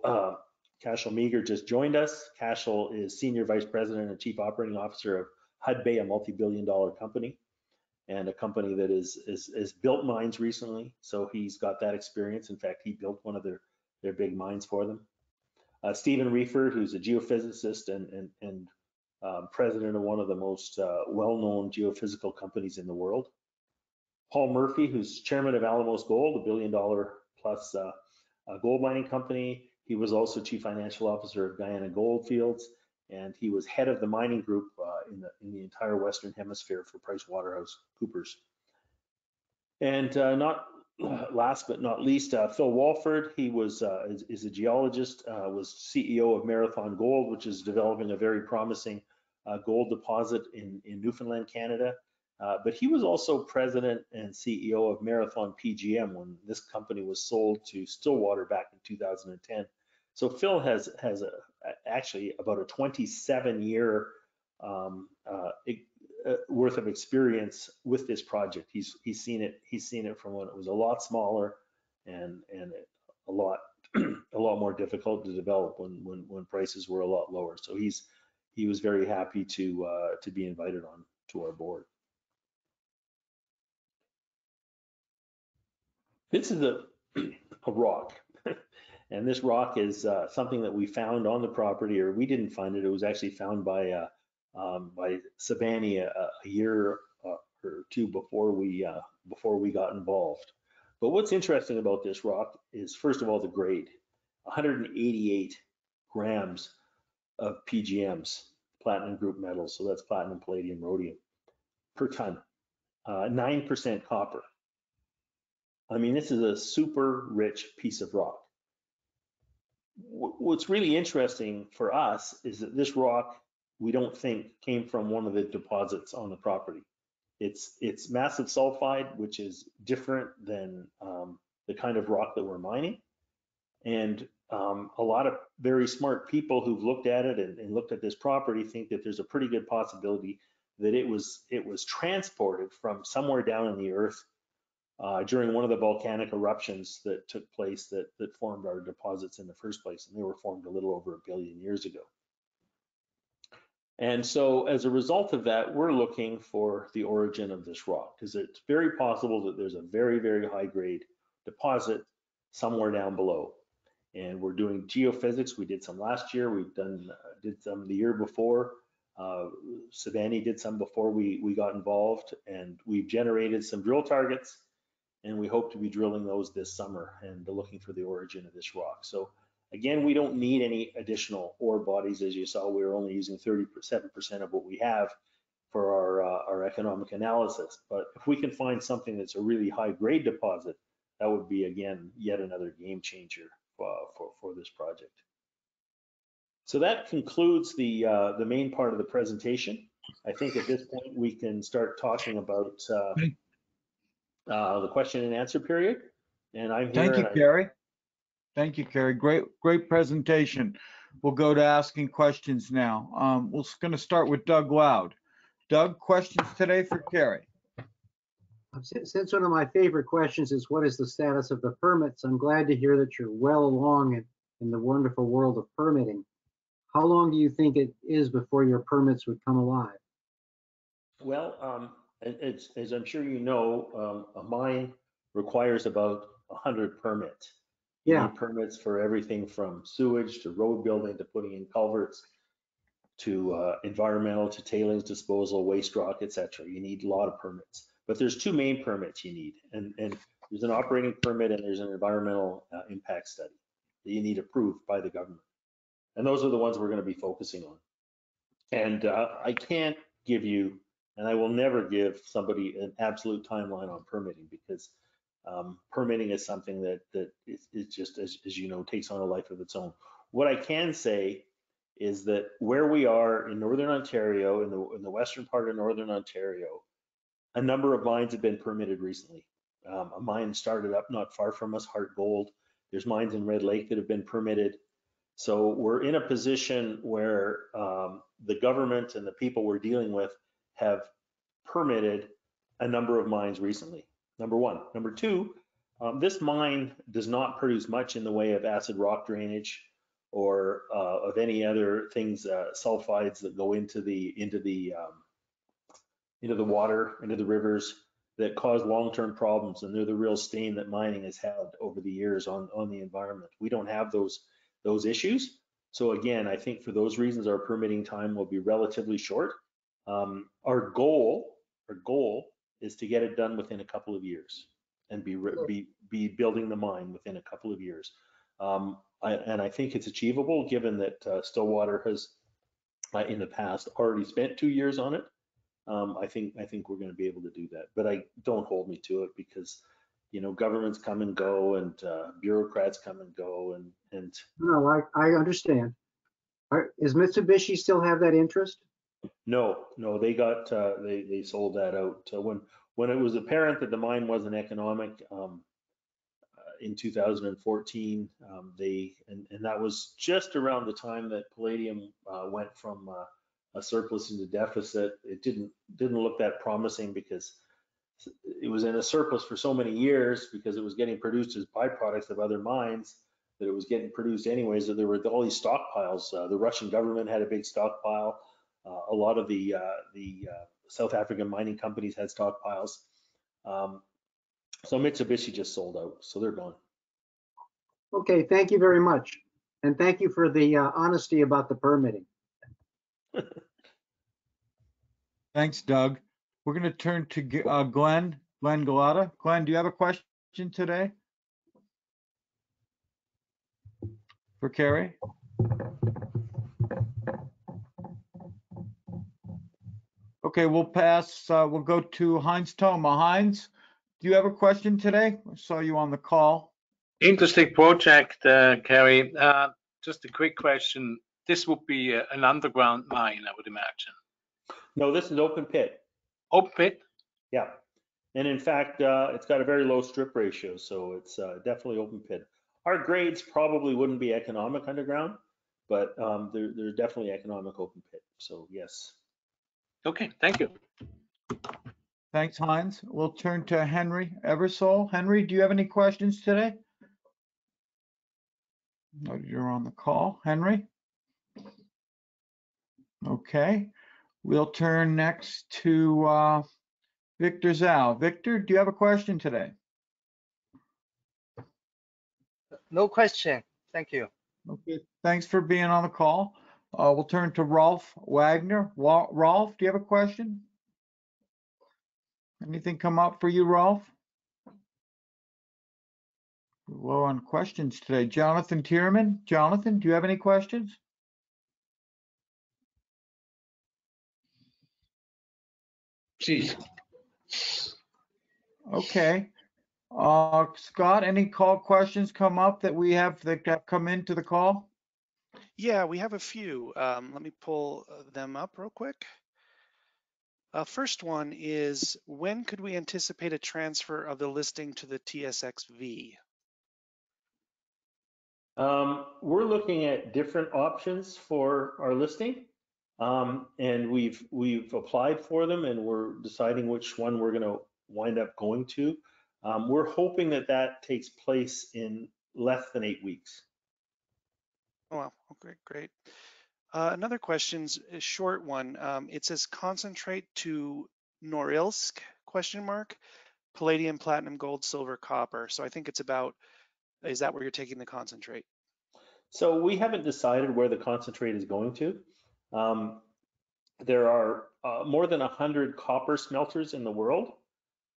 Cashel Meagher just joined us. Cashel is Senior Vice President and Chief Operating Officer of Hudbay, a multi-billion dollar company and a company that is, is, is built mines recently. So he's got that experience. In fact, he built one of their, their big mines for them uh, Stephen Reford, who's a geophysicist and, and, and um, president of one of the most uh, well-known geophysical companies in the world. Paul Murphy, who's chairman of Alamos Gold, a billion dollar plus uh, gold mining company. He was also chief financial officer of Guyana Goldfields, and he was head of the mining group uh, in, the, in the entire Western Hemisphere for Price Waterhouse Coopers. And uh, not last but not least, uh, Phil Walford, he was uh, is, is, a geologist, uh, was CEO of Marathon Gold, which is developing a very promising gold deposit in, in Newfoundland, Canada. Uh, but he was also president and CEO of Marathon PGM when this company was sold to Stillwater back in 2010. So Phil has has a, actually about a 27 year um, uh, uh, worth of experience with this project. He's he's seen it he's seen it from when it was a lot smaller and and a lot a lot more difficult to develop when when when prices were a lot lower. So he's he was very happy to uh, to be invited on to our board. This is a a rock. and this rock is uh, something that we found on the property, or we didn't find it. It was actually found by uh, um, by Sibanye a, a year uh, or two before we uh, before we got involved. But what's interesting about this rock is first of all the grade, 188 grams of PGMs, platinum group metals. So that's platinum, palladium, rhodium per ton, 9% uh, copper. I mean, this is a super rich piece of rock. What's really interesting for us is that this rock we don't think came from one of the deposits on the property. It's it's massive sulfide, which is different than um, the kind of rock that we're mining. And um, a lot of very smart people who've looked at it and, and, looked at this property think that there's a pretty good possibility that it was it was transported from somewhere down in the earth uh, during one of the volcanic eruptions that took place that that formed our deposits in the first place, and they were formed a little over a billion years ago. And so as a result of that, we're looking for the origin of this rock because it's very possible that there's a very, very high grade deposit somewhere down below. And we're doing geophysics. We did some last year. We've done uh, did some the year before. Uh, Sibanye did some before we we got involved, and we've generated some drill targets, and we hope to be drilling those this summer and looking for the origin of this rock. So Again, we don't need any additional ore bodies. As you saw, we are only using 37% of what we have for our, uh, our economic analysis. But if we can find something that's a really high grade deposit, that would be, again, yet another game changer uh, for, for this project. So that concludes the, uh, the main part of the presentation. I think at this point we can start talking about uh, uh, the question and answer period. And I'm here. Thank you, Kerry. Thank you, Kerry. Great, great presentation. We'll go to asking questions now. Um, we're going to start with Doug Loud. Doug, questions today for Kerry? Since one of my favorite questions is what is the status of the permits, I'm glad to hear that you're well along in, in the wonderful world of permitting. how long do you think it is before your permits would come alive? Well, um, it's, as I'm sure you know, um, a mine requires about hundred permits. You Yeah, Permits for everything from sewage to road building to putting in culverts to, uh, environmental to tailings disposal, waste rock, etc. You need a lot of permits. But there's two main permits you need and, and there's an operating permit and there's an environmental, uh, impact study that you need approved by the government. And those are the ones we're gonna be focusing on. And, uh, I can't give you and I will never give somebody an absolute timeline on permitting because um, permitting is something that that is, is just, as, as you know, takes on a life of its own. What I can say is that where we are in Northern Ontario, in the, in the western part of Northern Ontario, a number of mines have been permitted recently. Um, a mine started up not far from us, Harte Gold. There's mines in Red Lake that have been permitted. So we're in a position where um, the government and the people we're dealing with have permitted a number of mines recently. Number one. Number two, um, this mine does not produce much in the way of acid rock drainage or uh, of any other things, uh, sulfides that go into the into the um, into the water, into the rivers that cause long-term problems, and they're the real stain that mining has had over the years on on the environment. We don't have those those issues. So again, I think for those reasons, our permitting time will be relatively short. Um, our goal, our goal is to get it done within a couple of years and be, be, be building the mine within a couple of years. Um, I, and I think it's achievable, given that uh, Stillwater has, uh, in the past, already spent two years on it. Um, I think, I think we're gonna be able to do that, but I, don't hold me to it because, you know, governments come and go and uh, bureaucrats come and go and, and no, I, I understand. Are- Is Mitsubishi still have that interest? No, no, they got, uh, they, they sold that out. Uh, When, when it was apparent that the mine wasn't economic, um, uh, in 2014, um, they, and, and that was just around the time that Palladium, uh, went from, uh, a surplus into deficit. It didn't, didn't look that promising because it was in a surplus for so many years because it was getting produced as byproducts of other mines that it was getting produced anyways, that there were all these stockpiles. Uh, the Russian government had a big stockpile. Uh, a lot of the uh, the uh, South African mining companies had stockpiles. Um, so Mitsubishi just sold out, so they're gone. Okay, thank you very much. And thank you for the uh, honesty about the permitting. Thanks, Doug. We're going to turn to uh, Glenn, Glenn Galata. Glenn, do you have a question today? For Kerry? Okay, we'll pass, uh, we'll go to Heinz Toma. Heinz, do you have a question today? I saw you on the call. Interesting project, uh, Kerry. Uh, Just a quick question. This would be uh, an underground mine, I would imagine. No, this is open pit. Open pit? Yeah, and in fact, uh, it's got a very low strip ratio, so it's uh, definitely open pit. Our grades probably wouldn't be economic underground, but um, they're they're definitely economic open pit. So yes. Okay, thank you. Thanks, Heinz. We'll turn to Henry Eversole. Henry, do you have any questions today? No, you're on the call. Henry? Okay, we'll turn next to uh, Victor Zhao. Victor, do you have a question today? No question. Thank you. Okay, thanks for being on the call. Uh, We'll turn to Rolf Wagner. Wa- Rolf, do you have a question? Anything come up for you, Rolf? Low on questions today. Jonathan Tierman. Jonathan, do you have any questions? Please. Okay. Uh, Scott, any call questions come up that we have that have come into the call? Yeah, we have a few. Um, let me pull uh, them up real quick. Uh, first one is when could we anticipate a transfer of the listing to the TSXV? Um, we're looking at different options for our listing. Um, and we've, we've applied for them and we're deciding which one we're gonna wind up going to. Um, we're hoping that that takes place in less than eight weeks. Oh, wow. Okay, great. Uh, another question's a short one. Um, it says concentrate to Norilsk question mark palladium, platinum, gold, silver, copper. So I think it's about is that where you're taking the concentrate? So we haven't decided where the concentrate is going to. Um, there are uh, more than 100 copper smelters in the world.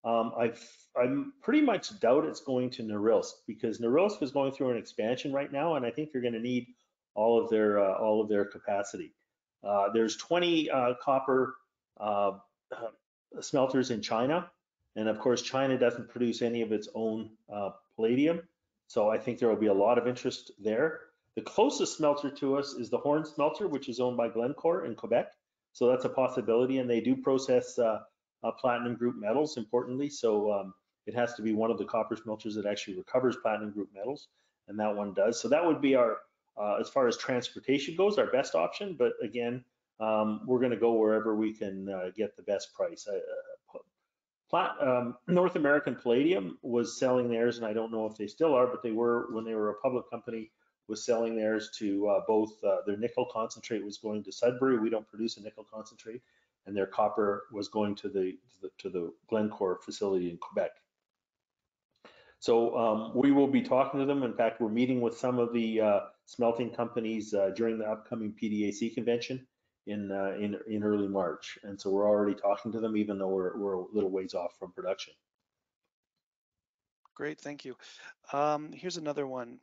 Um, I've, I'm pretty much doubt it's going to Norilsk because Norilsk is going through an expansion right now, and I think you're going to need all of their uh, all of their capacity. Uh, there's 20 uh, copper uh, smelters in China, and of course China doesn't produce any of its own uh, palladium, so I think there will be a lot of interest there. The closest smelter to us is the Horne smelter, which is owned by Glencore in Quebec. So that's a possibility, and they do process uh, uh, platinum group metals, importantly. So um, it has to be one of the copper smelters that actually recovers platinum group metals, and that one does. So that would be our, uh, as far as transportation goes, our best option. But again, um, we're going to go wherever we can uh, get the best price. Uh, Plat, um, North American Palladium was selling theirs, and I don't know if they still are, but they were when they were a public company was selling theirs to uh, both uh, their nickel concentrate was going to Sudbury. We don't produce a nickel concentrate, and their copper was going to the to the, to the Glencore facility in Quebec. So um, we will be talking to them. In fact, we're meeting with some of the uh, smelting companies uh, during the upcoming PDAC convention in, uh, in in early March, and so we're already talking to them, even though we're we're a little ways off from production. Great, thank you. Um, here's another one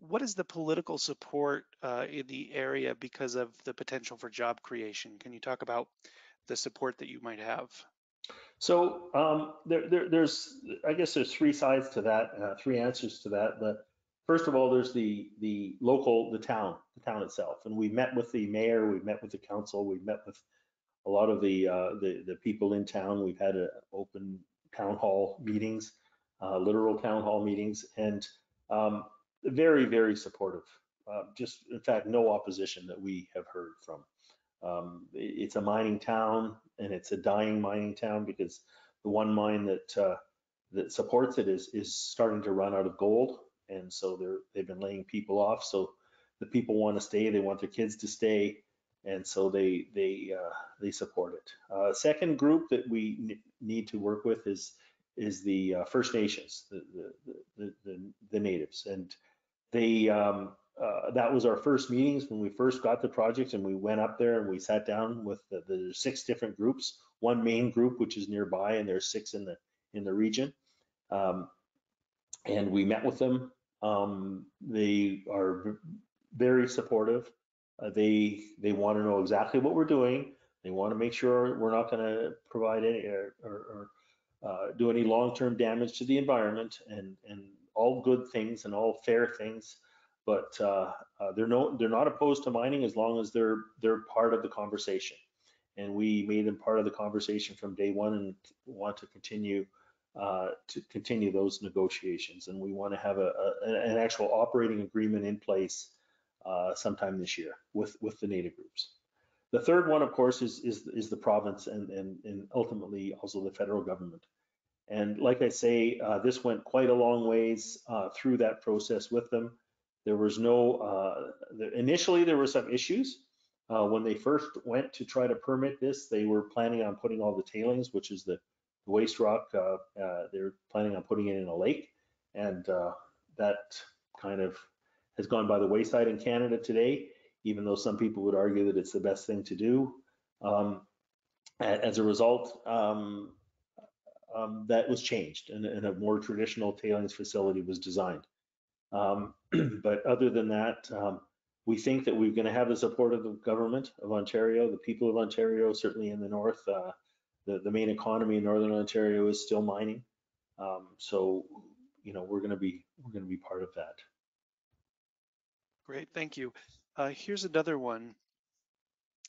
what is the political support uh, in the area because of the potential for job creation? Can you talk about the support that you might have? So um, there, there, there's, I guess there's three sides to that, uh, three answers to that. But first of all, there's the the local, the town, the town itself, and we met with the mayor, we met with the council, we met with a lot of the uh, the, the people in town. We've had a open town hall meetings, uh, literal town hall meetings, and um, very, very supportive. Uh, just, in fact, no opposition that we have heard from. Um, it's a mining town, and it's a dying mining town because the one mine that uh, that supports it is is starting to run out of gold, and so they're they've been laying people off. So the people want to stay, they want their kids to stay, and so they they uh, they support it. Uh, second group that we need to work with is is the uh, First Nations, the the, the the, the natives, and they um, uh, that was our first meetings when we first got the project and we went up there and we sat down with the, the six different groups. One main group which is nearby and there's six in the in the region. Um, and we met with them. Um, they are very supportive. Uh, they they want to know exactly what we're doing. They want to make sure we're not going to provide any or, or, or uh, do any long-term damage to the environment and and all good things and all fair things, but uh, uh, they're no they're not opposed to mining as long as they're they're part of the conversation. And we made them part of the conversation from day one and want to continue uh, to continue those negotiations. And we want to have a, a an actual operating agreement in place uh, sometime this year with with the native groups. The third one, of course, is is, is the province and, and and ultimately also the federal government. And like I say, uh, this went quite a long ways uh, through that process with them. There was no, uh, the, initially there were some issues. Uh, when they first went to try to permit this, they were planning on putting all the tailings, which is the, waste rock, uh, uh, they're planning on putting it in a lake. And that kind of has gone by the wayside in Canada today, even though some people would argue that it's the best thing to do. Um, as a result, um, um, that was changed and, and, a more traditional tailings facility was designed. Um, but other than that, um, we think that we're going to have the support of the government of Ontario, the people of Ontario, certainly in the north. Uh, the, the main economy in northern Ontario is still mining. Um, so, you know, we're going to be we're going to be part of that. Great, thank you. Uh, here's another one.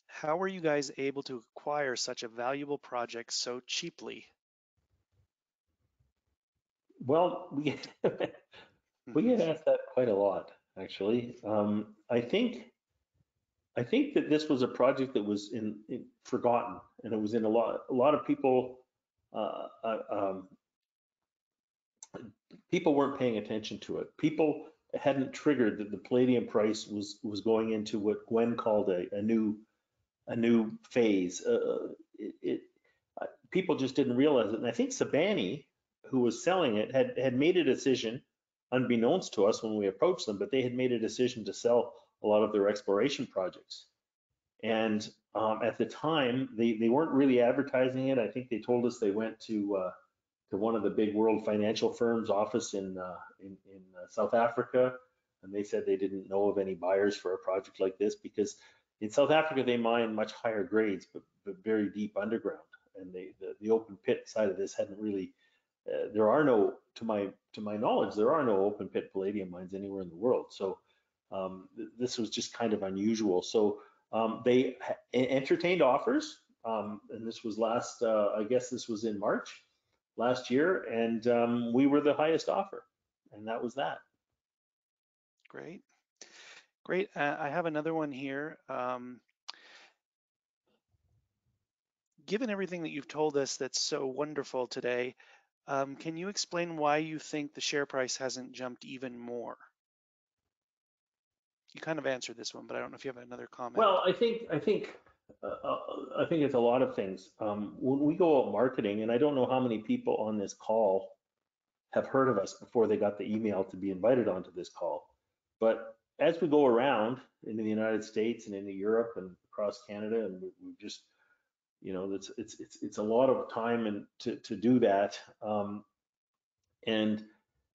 How were you guys able to acquire such a valuable project so cheaply? Well, we we get asked that quite a lot, actually. Um, I think I think that this was a project that was in, in forgotten, and it was in a lot a lot of people. Uh, uh, um, people weren't paying attention to it. People hadn't triggered that the palladium price was, was going into what Gwen called a, a new, a new phase. Uh, it, it, uh, people just didn't realize it. And I think Sibanye, who was selling it, had, had made a decision, unbeknownst to us when we approached them, but they had made a decision to sell a lot of their exploration projects. And um, at the time, they, they weren't really advertising it. I think they told us they went to uh, to one of the big world financial firms office in uh, in, in uh, South Africa, and they said they didn't know of any buyers for a project like this because in South Africa they mine much higher grades but, but very deep underground, and they the, the open pit side of this hadn't really. Uh, there are no, to my to my knowledge, there are no open pit palladium mines anywhere in the world. So um, th- this was just kind of unusual. So um, they entertained offers, um, and this was last, uh, I guess this was in March last year, and um, we were the highest offer, and that was that. Great. Great. Uh, I have another one here. Um, given everything that you've told us that's so wonderful today, um, can you explain why you think the share price hasn't jumped even more? You kind of answered this one, but I don't know if you have another comment. Well, I think I think uh, uh, I think it's a lot of things. Um, when we go out marketing, and I don't know how many people on this call have heard of us before they got the email to be invited onto this call. But as we go around into the United States and into Europe and across Canada, and we just, you know, it's it's it's it's a lot of time and to to do that. Um, and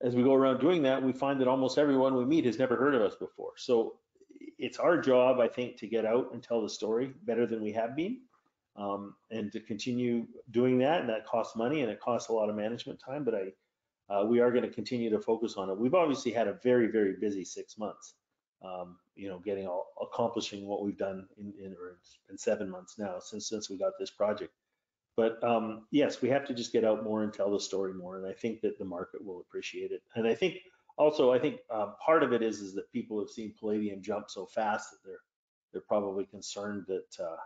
as we go around doing that, we find that almost everyone we meet has never heard of us before. So it's our job, I think, to get out and tell the story better than we have been, um, and to continue doing that. And that costs money and it costs a lot of management time. But I, uh, we are going to continue to focus on it. We've obviously had a very, very busy six months. Um, you know, getting all accomplishing what we've done in, in been seven months now since since we got this project. But um, yes, we have to just get out more and tell the story more, and I think that the market will appreciate it. And I think also, I think um, part of it is is that people have seen palladium jump so fast that they're they're probably concerned that uh,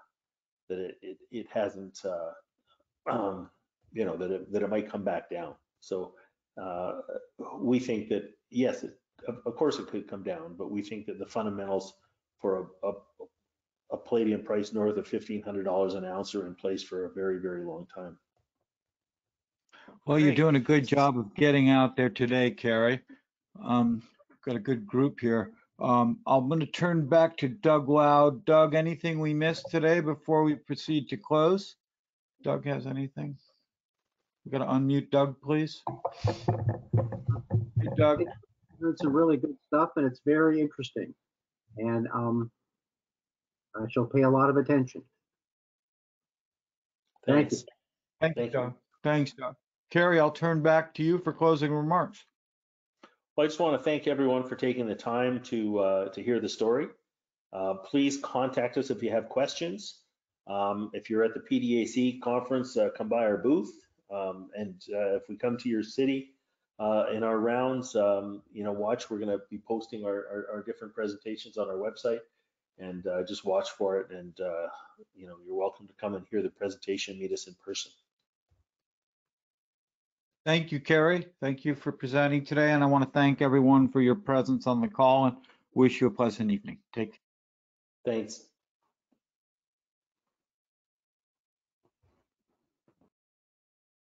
that it, it it hasn't uh, um, you know that it that it might come back down. So uh, we think that yes, it, of, course it could come down, but we think that the fundamentals for a, a a palladium price north of $1,500 an ounce are in place for a very, very long time. Well, you're doing a good job of getting out there today, Kerry. Um, got a good group here. Um, I'm going to turn back to Doug Loud. Doug, anything we missed today before we proceed to close? Doug has anything? We got to unmute Doug, please. Hey, Doug. Heard some really good stuff and it's very interesting. And um, I shall pay a lot of attention. Thank you. Thanks. Thank you, Thank you. Doug. Thanks, Doug. Kerry, I'll turn back to you for closing remarks. Well, I just want to thank everyone for taking the time to uh, to hear the story. Uh, please contact us if you have questions. Um, if you're at the PDAC conference, uh, come by our booth. Um, and uh, if we come to your city uh, in our rounds, um, you know, watch. We're going to be posting our, our, our different presentations on our website, and uh, just watch for it. And uh, you know, you're welcome to come and hear the presentation, meet us in person. Thank you, Kerry. Thank you for presenting today. And I want to thank everyone for your presence on the call and wish you a pleasant evening. Take care. Thanks.